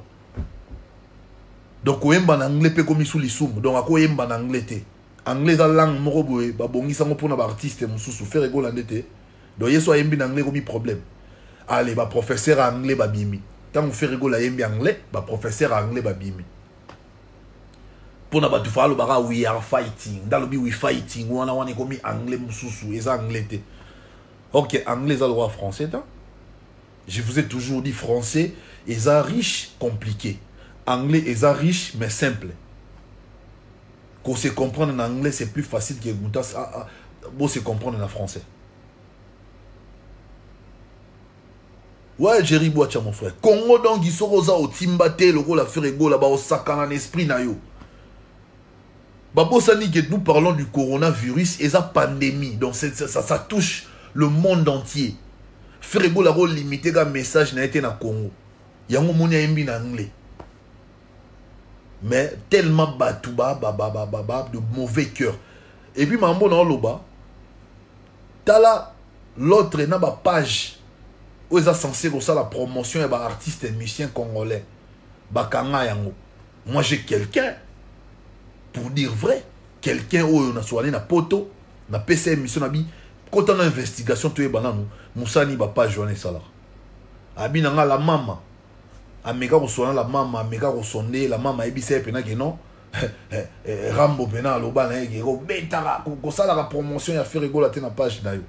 donc koyemba na anglais mpe komi su lisumu donc akoyemba na anglais te? Anglais eza langue moko boye babongisango mpona baartiste mosusu fere egola nde te donc ye so ayembi na anglais komi problème. Ale baprofesseur ya anglais babimi ntango fere egola ayembi anglais baprofesseur ya anglais babimi mpona bato fa alobaka we are fighting. Nde alobi we fighting. Wana wana ekomi anglais mosusu eza anglais te. Ok anglais eza lokwa français ta je vous ai toujours dit français eza riche compliqué. Anglais eza riche mais simple. Qu'on se comprendre en anglais c'est plus facile que muta ah, ah, bon se comprendre en français. Ouais jerry boacha mon frère. Congo donc isoko oza otimba te lokola fere egola baosakana na esprit na yo nous parlons du coronavirus et sa pandémie. Donc ça, ça, ça touche le monde entier. Fere egola kolimite ka message na te na congo. Yango moni ayembi na anglais mais tellement ba, ba, ba, ba, ba, ba, de mauvais cœur. Et puis mambo na oloba tala l'autre na bapage oyo eza censé kosala promotion ya baartiste musicien congolais. Yango. Moi j'ai quelqu'un pour dire vrai quelqu'un oyo naswani na poto napesa émission na bi kota na investigation toyeba nanu mosani bapage wana esalaka abi na nga la mama ameka koswana la mama ameka kosonde la mama ayebisa ye mpena non. [laughs] Rambo mpena aloba na ye ke kobetaka kosalaka promotion ya fere egola te na page na yo.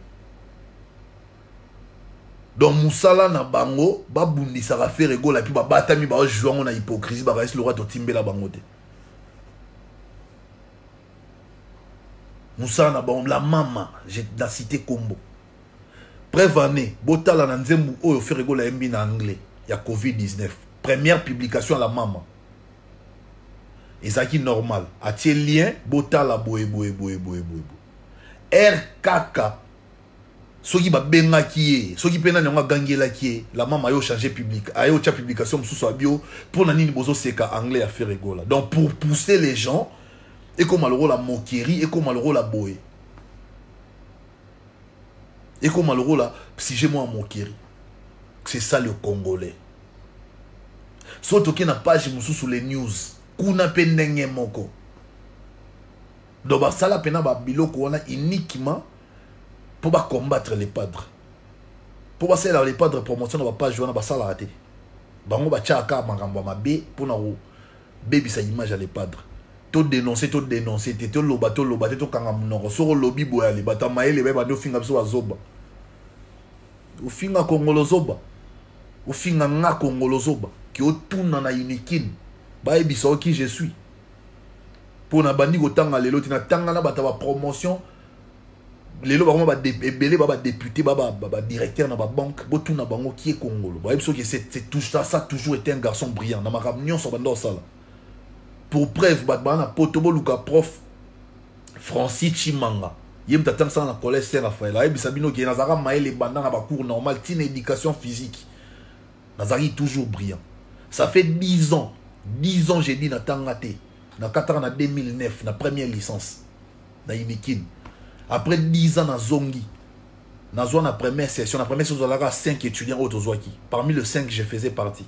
Donc mosala na bango babundisaka fere egola mpe babatami baojue yango na hypocrisie bakaisi lokwa totimbela bango te mosala na bango la mama. Na cité kombo. Preuve année botala na nzembo oyo fere egola yembi na anglais. Ya covid-19 première publication ya la mama. Ezalaki normal. Atie lien botala boye boye boye boye boye r kaka soki babengaki ye soki mpe nani yango agangelaki ye la mama ayo change public aye otya publication mosusu abio mpo na nini bozoseka anglais ya fere egola donc pour pousser les gens ekóma lokola mokerie ekóma lokola boye. Ekóma lokola sujet moko ya mokerie c'est ça le congolais. So toke na page mosusu les news kuna mpe ndenge moko. Donc basala mpena babiloko wana uniquement mpo bacombattre les padres. Mpo basalelaka les padres promotion na bapage wana basalaka te bango batiaka makambo ya mabe mpona kobebisa image ya les padres todénonce todénonce te toloba toloba te tokanga monoko soko olobi boye ya mayele bayebandi ofinga biso bazoba ofinga kongolo zoba. Ofinga nga kongolo zoba. Ki otuna na unikine bayebisa oki je suis. Mpo na bandi kotanga lelo te natanga na bato ya bapromotion lelo bango ebele ba badepute badirecteur na babanke botuna bango kie kongolo. Bayebi soki ça toujours été un garçon brillant. Na makambo nyonso banda kosala pour preuve bato baa na poto prof francis chimanga. Ye moto atangisaka na collège saint raphaël. Ayebisa bino ke nazalaka mayele ebanda na bacours normal ntina éducation physique. Nazalaki toujours brillant. Ça fait 10 ans 10 ans j'ai dit natanga te nakataka na 2009 na première licence. Na inikin après 10 ans nazongi nazwa na première session na première session ozalaka 5 étudiants oyo parmi le 5 je faisais partie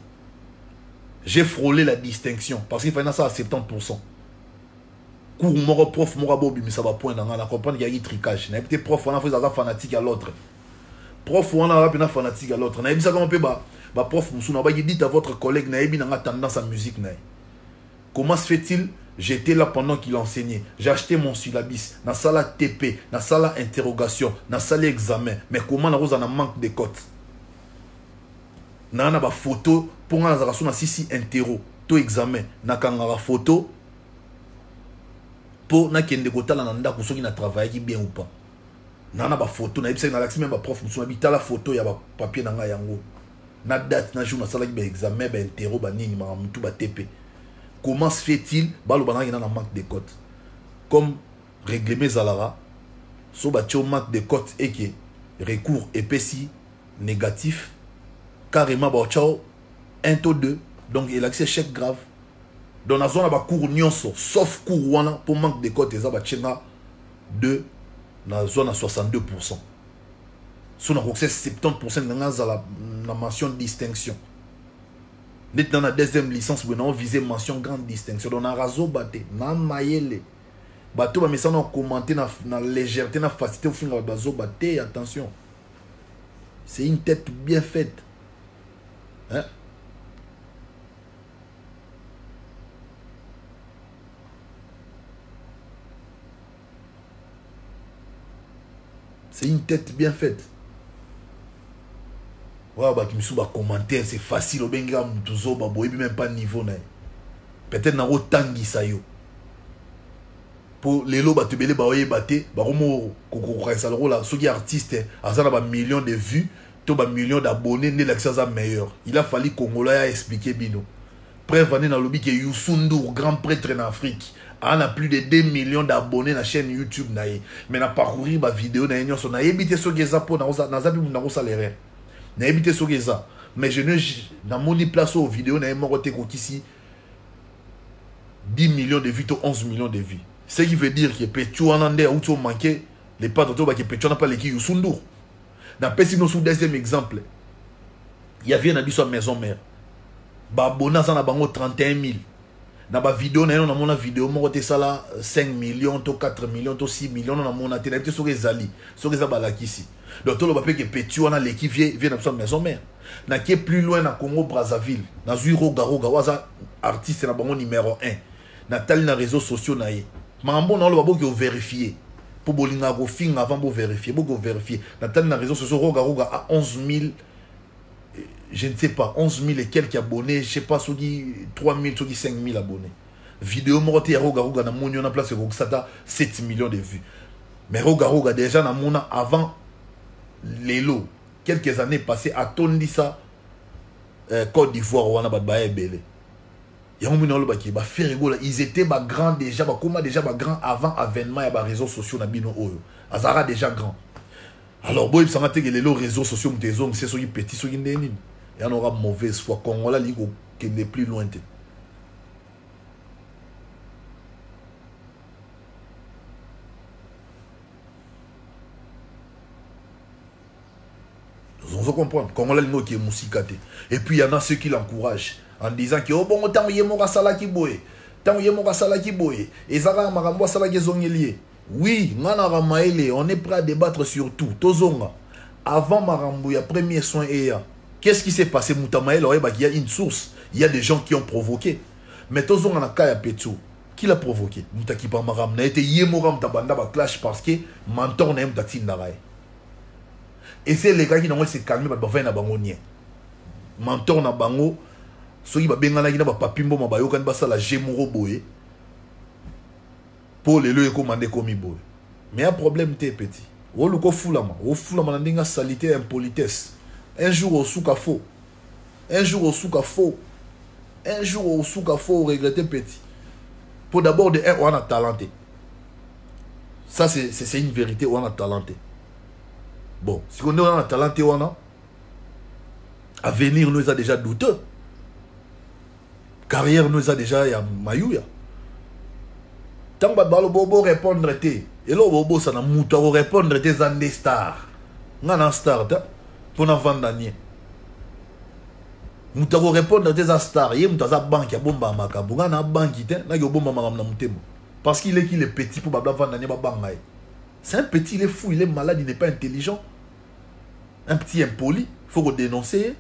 j'ai frôlé la distinction parce qu'il fallait nasala 70% cours moko prof moko abobimisa bapoint na ngai na comprendre keyaki tricage. Nayebi te prof wana fo aza fanatique ya l'autre. Prof wana aza mpena fanatique ya l'autre. Nayebisaka mpe baprof mosusu na baki dite à votre collègue nayebi nanga tendance à musique na comment se fait-il j'étais là pendant qu'il enseignait. J'ai acheté mon syllabus nasala tp nasala interrogation nasali examen. Mais comment nakoza na manque de cote naa na bafoto mpo ngai nazalaka so nasisi intero to examen. Nakangaka foto mpo nakende kotala na ndako soki na travaillaki bien ou pas. Naa na bafoto nayebisaki nalakisi meme baprof mosusu nabi tala foto ya bapapier na ngai yango. Na date na jour nasalaki baexamen baintero banini makambo mutu batepe comment se fait-il? Baloba naki na na manque de cote. Comme règlement ezalaka so batie o manque de cote eke recours epesi négatif carrément baotya o 1 to 2 donc elakisi échec grave. Donc na bacours nyonso. Sauf cours wana mpo manque de cote eza batie nga 2 nazwa na 62 pourcent so nakokisa 70 pourcent na nga azala na mention distinction. Ndeti na na deuxième licence boye nao vise mention grande distinction. Donc nakazoba te na mayele. Bato bamesana na commenter na, na légèreté na facilité ofinga bato bazoba te attention. C'est une tête bien faite hein? c'est une tête bien faite oyo bato misusu bacommentaire c'est facile obengi kaka motu zoba boyebi même pas niveau na ye peut-être nakotangisa yo mpo lelo bato ebele baoyeba te bakomo kokokokisa lokola soki artiste aza na bamillion de vues to bamillion d'abonné nde elakisi aza meilleur. Il a fallu congolo ya expliquer bino. Preuve ane nalobi ke yusundur grand prêtre na afrique aa na plus de 2 millions d'abonnés na chaîne youtube na ye mais na parcourir bavideo na ye nyonso nayebi te soki eza mpo naza mpe nakosala erreur nayebi te soki eza mais je ne namoni place oyo video na moko te ekokisi 10 millions de vues to 11 millions de vues. Ce qui veut dire ke petu wana nde auti omanke lepatre to bake petu wana mpe aleki yusundur napesi bino su deuxième exemple ya vie na biso ya maison mare baabone aza bango 31 000 na bavideo na ye namona video moko te esala 5 millions to 4 millions to 6 millions no namona te nayebi te soki ezali soki eza balakisi donc toloba mpe ke peti wana leki vie vie na biso ya maison plus loin na congo brazzaville nazwi rogaroga oyo artiste numéro 1 natali na réseaux sociaux na ye makambo na oloba boki overifie bolingaka kofinga avant boverifie boki overifie natali na réseaux sociaux rogaroga a 11 000 je ne sais pas 11 000 et quelques abonnés je sais pas soki 3 000 soki 5 000 abonnés. Vidéo moko te ya rogaroga namoni yo na place ekokisa ata 7 millions de vues. Mais rogaroga déjà namona avant lelo quelques années passées atondisa euh, côte d'ivoire ils étaient bagrand déjà bakóma déjà bagrand avant avènement ya baréseaux sociaux na bino oyo. Azalaka déjà grand. Alors boyebisanga teke lelo réseaux sociaux moto ezongisi soki petit soki nde nini yana oka mauvaise foi. Congola alingi kokende plus loin te ozo comprendre congola alingi okie mosika te et puis y en a ceux qui l'encouragent en disant ke obongo ntango ye moko asalaki boye ntango ye moko asalaki boye eza kaka makambo asalaki ezongeli ye oui nga na ramaele on est prêt à débattre sur tout. Tozonga. Avant makambo ya premier soin eya qu'est-ce qui s'est passé? Mutamaele oyebaki ya une source. Il y a des gens qui ont provoqué. Mais tozonga na cas ya petio qui l'a provoqué? Moto akipa makambo na ye te ye moko moto abanda baclash parce que mentor na ye moto atindaka ye ese elekaki nango ese calme bato bavai na bango nie mentor na bango soki babenganaki na bapapi mboma bayokani basala je moko boye. Mpo lelo ekóma nde ekómi boye. Mais ya problème te petit. Oluka ofulama ofulama na ndenge salite ya impolitesse. Un jour osuka faux. Un jour osuka faux. Un jour osuka faux oregrete petit. Mpo d'abord de un wana talent te ça c'est une vérité wana talent te bon sikoyo nde wana talent te wana avenir no eza déjà douteux carrière no eza déjà ya mayuya ntango bato baloba borépondre te eloko bobosana moto akorépondre te eza nde star nga na star ta mpo navanda nie moto akorépondre te eza star ye banki abombaka makambo nga na obomba makambo na parce qu'il est est petit mpo babla vanda nie babanga ye c'est un petit il est fou il est malade il n'est pas intelligent. Un petit impoli faut kodénoncer ye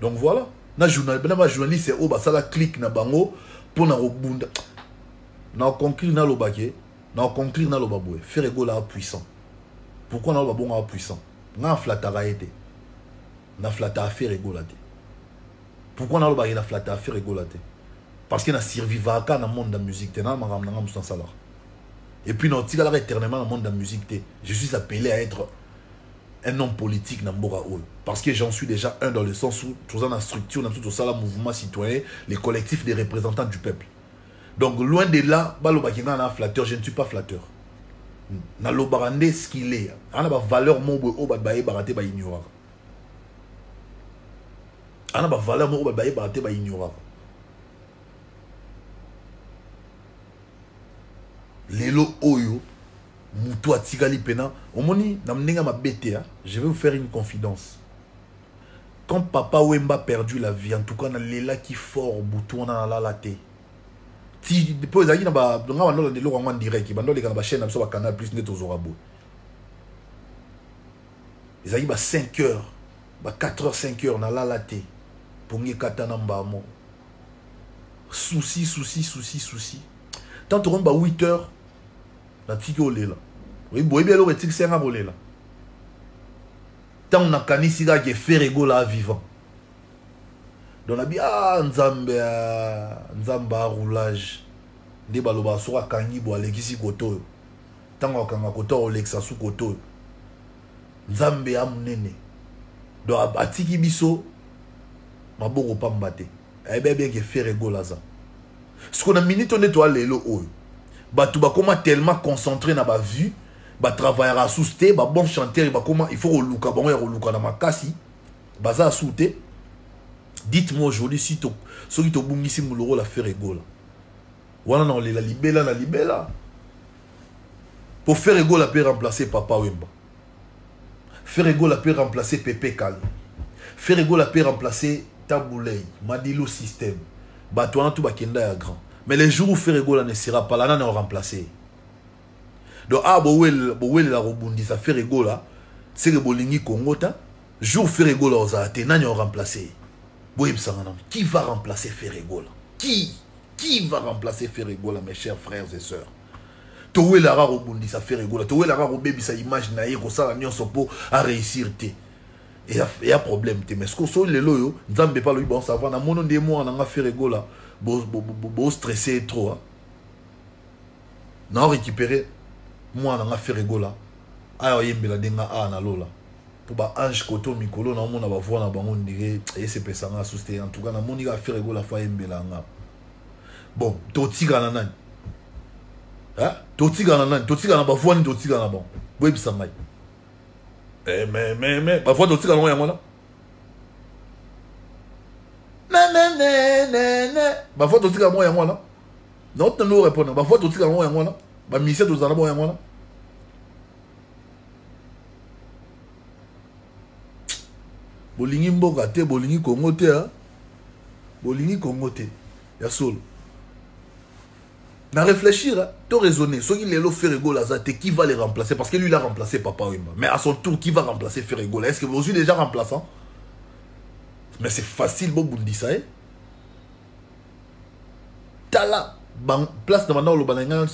donc voilà na journal na bajournaliste oyo basala clique na bango mpona kobunda. Na conclure naloba ke na conclure naloba boye. Frère egola puissant. Pourquoi naloba bongo puissant? Nga aflataka ye te. Naflataka frère egola te. Pourquoi nalobaki naflataka frère egola te? Parce que na survivaka na monde ya musique te. Na makambo nanga mosu nasalaka et puis naotikalaka éternellement na monde ya musique te. Je suis appelé à être un homme politique na mboka oyo parce que j'en suis déjà un dans le sens où toza na structure na biso tosala mouvement citoyen les collectifs des représentants du peuple. Donc loin de là balobaki nga na flatteur je ne suis pas flatteur. Nalobaka nde ce qu'il est aa na bavaleur moko boye oyo bato bayebaka te baignoraka aa na bavaleur moko bato bayebaka te baignoraka lelo oyo motu atikali mpena omoni na ndenge mabe te je vais vous faire une confidence quand papa wemba perdu la vie en tout cas nalelaki fort butu wana nalala te ti mpo ezalaki na nga bandolanda eloko yango direct bandoleka na bachaîne na biso bacanal plus nde tozwaka boye ezalaki ba 5 heures ba 4 heures 5 heures nalala te mpongi ekata na mbamo souci souci souci souci tant tokomi ba 8 heures natiki olela boyebi eloko etikisi nga kolela ntango nakanisi kaka efere egola vivant. Donc nabi a nzambe nzambe aroulage nde balobaka soki akangi bo alekisi koto oyo ntango akanga koto aolekisa su koto oyo nzambe ya monene. Donc atiki biso maboko pamba te. Ayebi abienke fere egola aza siko na minute oyo nde toya lelo oyo. Bato bakóma tellement concentré na bavue batravaillaka asusu te babon chanteur bakóma il faut koluka bango ya koluka na makasi baza asu te dites moi aujourd'hui si to, soki tobungisi moloko la faire egola wana na kolela libela na libela. Po faire egola mpe remplacer papa wemba. Faire egola mpe remplacer pepe kali. Faire egola mpe remplacer tabulei madilo système. Bato wana to bakenda ya grand. Mais le jour où faire egola ne sera pas là nani remplacer donc ah bowelela kobundisa faire egola seke bolingi kongo ta jour faire egola ozala te nani oremplacer boyebisanga nano qui va remplacer Ferregola qui qui va remplacer Ferregola mes chers frères et sœurs? Towelaka kobundisa Ferregola towelaka kobebisa image na ye kosala nyonso mpo aréussir te. Eya problème te. Mais so lelo oyo nzambe epa alobi baosava na mono nde mwana nanga Ferregola bostresse trop na mwana nga ferego la aya oyembela nde nga aa na lola mpo baange koto mikolo naomona bavoi na bango ndire eh, esepesanga susi te en tout cas namoni ka ferego la fo ayembela nga. Bon totikana nani? Totikana nani? Totikana bavoi nini totikana bango? Boyebisa ngai. Eh, Meme bavoi totikana ngo yango na? Bavoi totikana ngo yango wana naotana orépondre bavoi totikana ngo yango wana bamisie tozala bango yango wana bolingi mboka te bolingi kongo te ha bolingi kongo te ya solo. Na réfléchir to raisonner. Soki lelo ferregola aza te qui va le remplacer? Parce que lui il a remplacé papa mais à son tour qui va remplacer ferregola? Est ce que vous déjà remplaçant? Mais c'est facile bobundisa ye tala place na banda oloba na ngai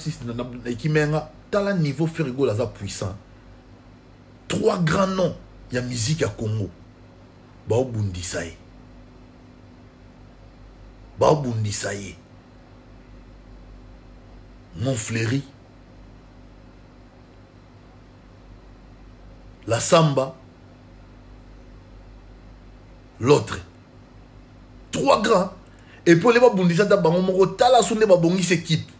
ekimenga tala niveau ferregola aza puissant. Trois grands noms ya musique ya congo baobundisa ye. Baobundisa la samba. L'autre. Trois grands et puis ole babundisa ata bango moko tala so nde babongisi équipe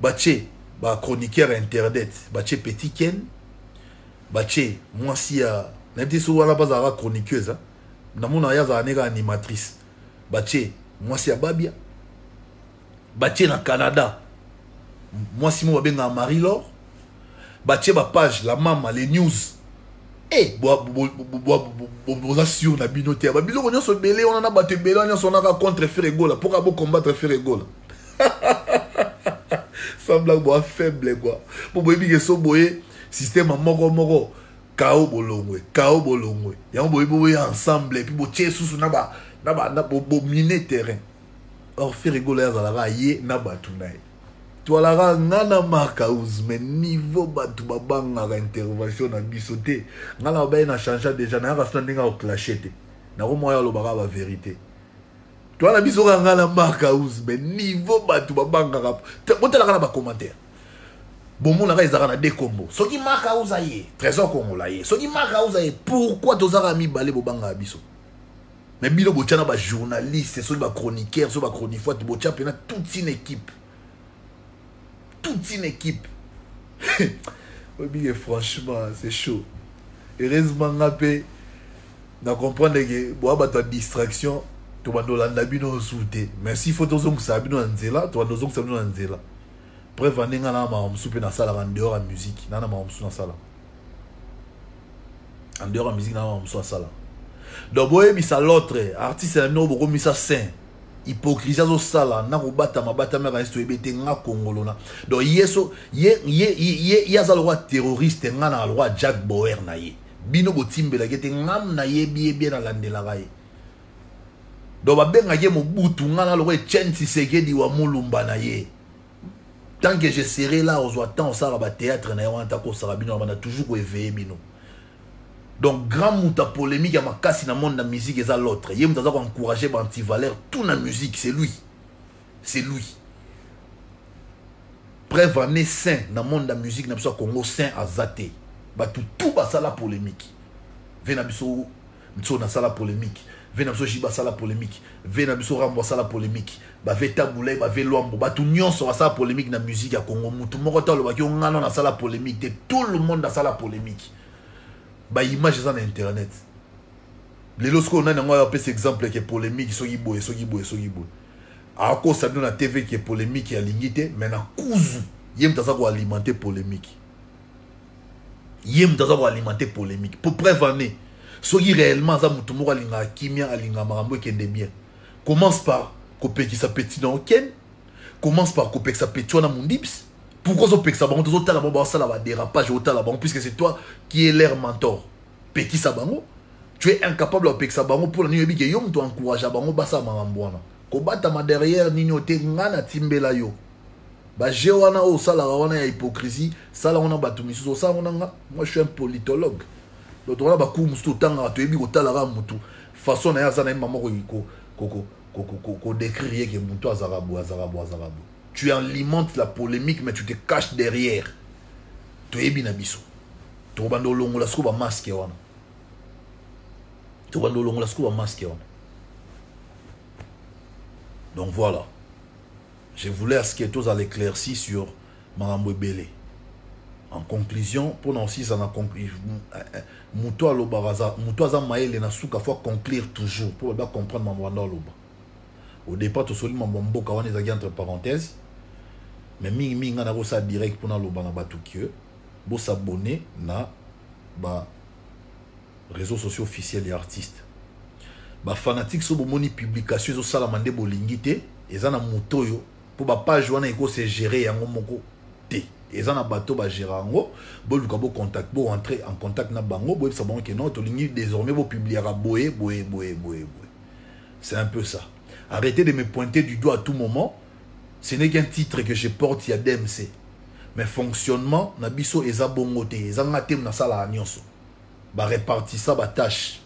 batie bachroniqueur internet. Batie petit ken. Batie nayebi te so wana chroniqueuse namona ye azala ne kaka animatrice. Batie mwasi ya babia. Batie na canada. Mwasi mo babengaka marie lor batie bapage la mama les news. E boza sur na bino te babiloko nyonso ebele wana na bato ebele wana nyonso wanaka contre fer egola mpoka bocombattre fer egola [laughs] semblaka boa faible kua mpo boyebi ke so boye systeme moko moko kao bolongwe kao bolongwe. Yango boyebi boye ensemble epuis botie susu bomine terrain. Or fer egola ye azalaka ye na bato na ye twalaka nga na markaus mais niveau bato babangaka intervention na biso te. Nga na baye na changea déjà nayaka sona ndenge akoclashe te nakomoya alobaka bavérité twana biso kaka nga na markaus mais niveau bato babangaka botalaka na bacommentaire bomonaka ezalaka na de kombo soki markaus aye trésor kongola ye. Soki markaus aye pourquoi tozalaka mibale bobangaka biso? Mais bino botya na bajournaliste soki bachroniqueur soki bachronifoite botya mpena toute une équipe. Toute une équipe. [laughs] Oyebi ke franchement c'est chaud. Heureusement nga mpe na comprendre ke boya bato ya distraction tobanda olanda bino osu te mais si faut tozongisa bino na nzela tobanda ozongisa bino na nzela bref ande nga na makambo mosusu mpe nasalaka ndehors ya musique. Na na makambo mosusu nasala. En dehors ya musique na makambo mosusu nasala donc boyebisa l'autre artiste na bino bokomisa saint. Hypocrisie azosala na kobatama batami aka esi toyebi te nga kongolo na. Donc ye so ye, ye, ye, ye aza lokwa terroriste nga na lokwa jack bower na ye. Bino botimbelaki ete ngam nayebi ye bie nalandelaka ye. Donc babengaki ye mobutu nga na lokwa etienne tisekedi wa molumba na ye tant que je serai là ozwa temps osala batéâtre na ye wana bana toujours koeveye bino donc grand moto polémique ya makasi na monde na musique eza l'autre. Ye moto aza koencourage baantivaleur tout na musique c'est lui. C'est lui. Preuve ane saint na monde ya musique na biso ya congo saint aza te bato tout basala polémique. Ve na biso nso nasala polémique. Ve na biso jiba asala polémique. Ve na biso rambo asala polémique. Bave tabulai bave lwambo. Bato nyonso basala polémique na musique ya congo. Motu moko te alobaki o ngano nasala polémique. Te tout le monde asala polémique. Baimage eza na internet. Lelo sikoyo nani yango apesa exemple ke polémique soki boye soki boye soki boye. Akosa bino na tv ke polémique alingi te mais na kuzu ye moto aza koalimente polémique. Ye moto aza koalimente polémique. Po preuve ane soki réellement aza moto moko alingaka kimia alingaka makambo ekende bien commence par kopekisa peti na okene commence par kopekisa peti wana mondibs pourquoi ozopekisa bango? Tozotala bango baosala badérapage otala bango puisque c'est toi qui est leur mentor. Pekisa bango? Tu es incapable opekisa bango mpona nini oyebi ke yo moto encourage bango basala makambo wana kobatama derrière nini o te nga natimbela yo baje wana oyo osalaka wana ya hypocrisie sala wana bato misusu osala ngo moi je suis un politologue tokona bacour mosusu totangaka toyebi kotalaka motu. Façon na ye aza na ye mama kodécrire ye ke motu azalaka boye azalaka boye azalaka boye. Tu alimentes la polémique mais tu te caches derrière. Toyebi na biso. Tokobanda olongola sikoyo bamaske wana. Tokobanda olongola sikoyo bamaske wana. Donc voilà. Je voulais aske toza l'éclairci sur makambo ebele en conclusion mpona osisa na moto alobaka moto aza mayele na suka fo conclure toujours mpo bacomprendre mambo wanda aloba au départ tosoli mambo mboka wana ezalaki entre parenthèse mais mingimingi ngai nakosala direct mpona aloba na bato ke bosabone na ba réseaux sociaux officiels ya artiste bafanatique so bomoni publication ezosalama nde bolingi te eza na moto oyo mpo bapage wana ekosegere yango moko eza na bato bagere yango boluka bocontact boentre en contact na bango boyebisa bango ke non tolingi désormais bopubliaka boye boye boye boye boye. C'est un peu ça. Arrêtez de me pointer du doigt à tout moment. Ce n'est qu'un titre que je porte ya DMC mais fonctionnement na biso eza bongo te. Eza nga te nasalaka nyonso. Barépartisa batâche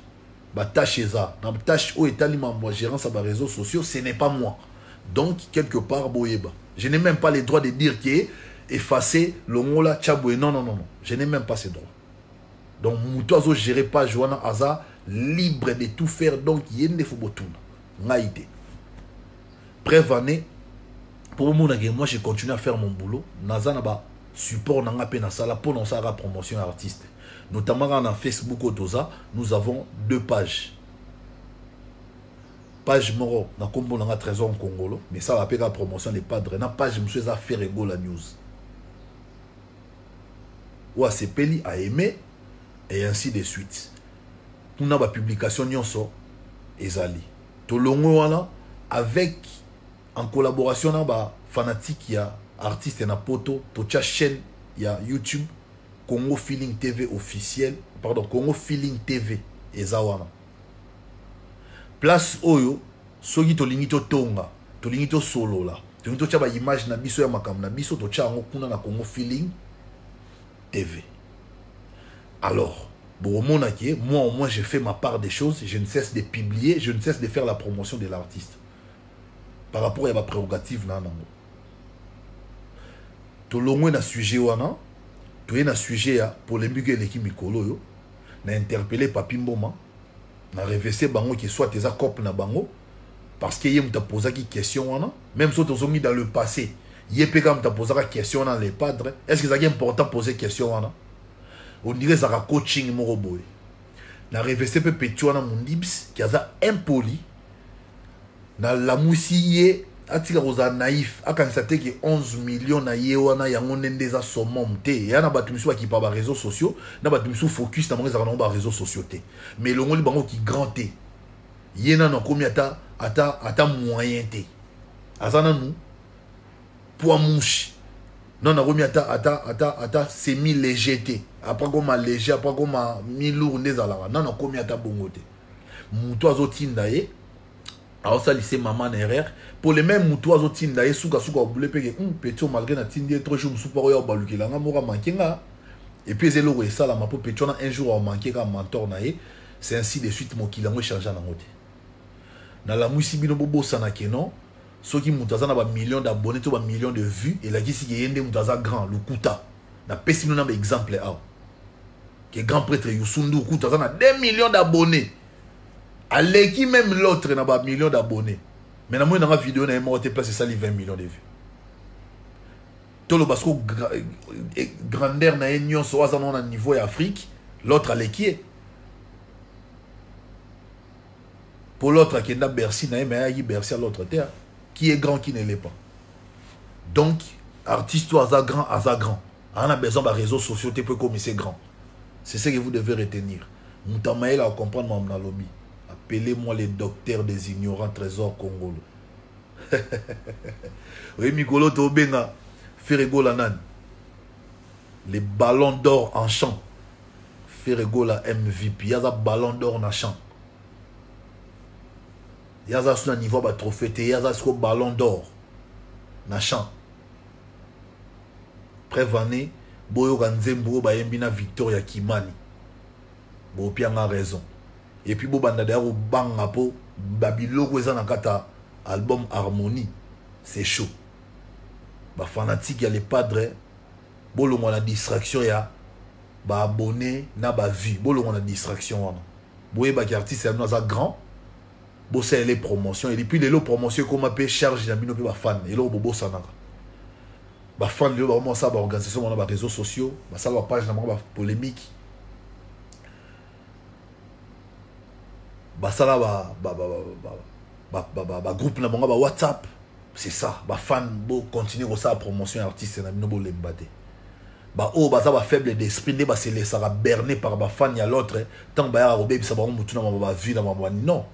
batâche eza. Na tâche oyo etali mambo ya gérance ya baréseaux sociaux ce n'est pas moi. Donc quelque part boyeba. Je n'ai même pas le droit de dire que effacer longola tchaboue non non non non. Je n'ai même pas ce droit donc moto azogérer page wana aza libre de tout faire. Donc ye nde fo botuna. Ngai te. Preuve année pour ke moi je continue à faire mon boulot. Naza na basupport na nga mpe nasala mpo na osalaka promotion artiste. Notamment na facebook oyo toza nous avons deux pages. Page na nkombo nanga trésor nkongolo mais ça mpe kaka promotion de padre na page mosusu eza faire egola news oyo asepeli aime et ainsi de suite. Kuna bapublication nyonso ezali. Tolongo wana avec en collaboration na bafanatique ya artiste na poto totya chaîne ya youtube congo feeling tv officiel pardon congo feeling tv eza wana place oyo soki tolingi totonga tolingi tosolola tolingi totya baimage na biso ya makambo na biso totya yango kuna na congo feeling alors bokomonaki moi au moins j'ai fait ma part des choses je ne cesse de publier je ne cesse de faire la promotion de l'artiste. Par rapport ya baprérogative na nango tolongwe na sujet wana toye na sujet ya polémique eleki mikolo oyo na interpellé papi mboma na revese bango ke soit eza cope na bango parce que ye moto apozaki question même so tozongi dans le passé ye mpe kaka moto apozaka question wana les padres est ce que ezalaki important poser question wana? Ondire ezalaka coaching moko boye. Na revese mpe peti wana mondibs ki aza impoli. Nalamwisi ye atika kozala naïf akanisa te ke 11 million na ye wana yango nde nde eza somom te. Eya na bato misu bakipa baréseau sociaux na bato misu focus na bango ezalaka nango baréseau sociaux te. Mais elongoli bango ki grand te. Ye nano akomi ata ata ata moyen te. Aza nanu poids mouche. Nano akomi ata ata ata ata semi léger te. Après koma léger après koma milour nde ezalaka nano akomi ata bongo te. Moto azotinda ye aosalisa mama na erreur. Pour le même motu azotinda ye sukasuka obule mpeke um petio malgré natindi ye trois jour mosusu mpo oyo abalukelanga moko amanke nga. Et puis eza eloko esalama mpo petio wana un jour amanke kaka mentor na ye. C'est ainsi de suite mokili yango echange nango te. Nalamwisi bino bobosana ke non soki moto aza na bamillion d'abonné to bamillion de vues elakisi ke ye nde moto aza grand lokuta. Napesi bino na baexemple awa. Ke grand prêtre yusundu kuta aza na 2 millions d'abonnés. Aleki même l'autre na bamillion d'abonnés. Mais namoni nanga video na ye moko te place esali 20 millions de vues. Toloba siko grandeur na ye nyonso aza nango na niveau ya afrique l'autre aleki ye. Mpo l'autre akenda bercy na ye me ayaki bercy à l'autre te qui est grand qui ne l'est pas. Donc artiste aza grand aza grand. Aza na besoin baréseaux sociaux te mpo ekomisa grand. C'est ce que vous devez retenir. Moto amayela akomprendre makambo na lobi appelez-moi le docteur des ignorants trésor congolo [laughs] oye mikolo tobenga feregola nani le ballon d'or en champ feregola mvp ye aza ballon d'or na champ ye aza so na niveau ya batrophée te ye aza ballon d'or. Na champ prévane boyoka nzembo oyo bayembi na victor ya kimani. Bopianga raison. Et puis bobanda deya kobanga mpo babiloko eza na kati ya album harmonie. C'est chaud. Bafanatique ya le padre bolongwa na distraction ya baabonné na bavue bolongwa na distraction wana boyebaki artiste ya bino aza grand bosalele promotion et puis lelo promotion ekóma mpe charge na bino mpe bafan eloko bobosanaka bafan lelo bakoma basala baorganisation wana baréseaux sociaux basala bapage na bango bapolémique basala bagroupe na bango bawhatsapp c'est ça bafan bocontinue kosala promotion ya artiste na bino bolemba te baoyo baza bafaible d'esprit nde baselesaka berné par bafan ya l'autre ntango bayaka kobebisa bango motu na mama bavue na non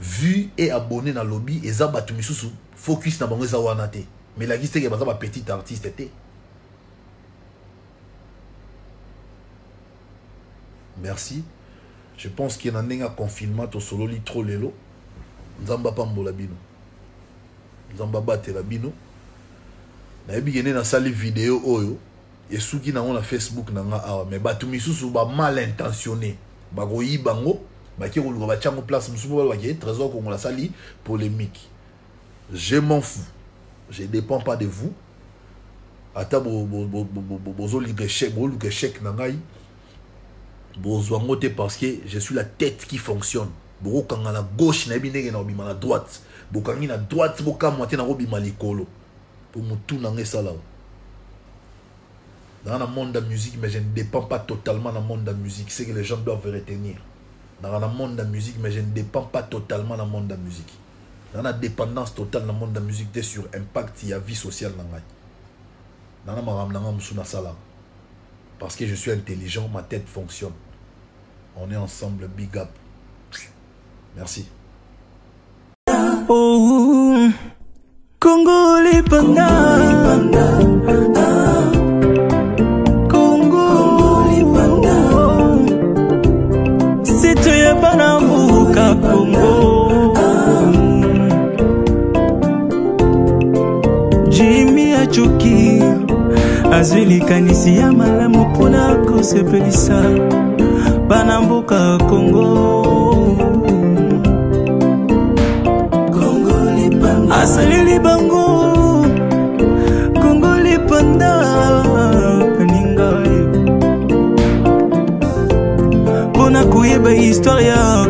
vue e abonné na lobi eza bato misusu focus na bango eza wana te mais elakisi teke baza bapetite artiste te merci. Je pense ke na ndenge ya confinement tosololi tro lelo nzambe apambola bino. Nzambe abatela bino. Nasali video oyo esuki nango na facebook na nga awa me bato misusu bamal intentionné bake koluka place mosusu mpo balobaki trésor polémique. Je m'en fous. Je dépend pas de vous. Parce que je suis la tête qui fonctionne. Bokokanga na gauche droite. Dans le monde de la musique mais je ne dépends pas totalement dans le monde de la musique. C'est que les gens doivent retenir dans le monde de la musique mais je ne dépends pas totalement le monde de la musique. Dans la dépendance totale dans le monde de la musique dès sur impact il y a vie sociale dans la parce que je suis intelligent ma tête fonctionne. On est ensemble big up. Merci. Oh, Congo azwi likanisi ya malamu mpona kosepelisa bana mboka Congo. Asaleli bango kongo lipanda baninga mpona koyeba histware ya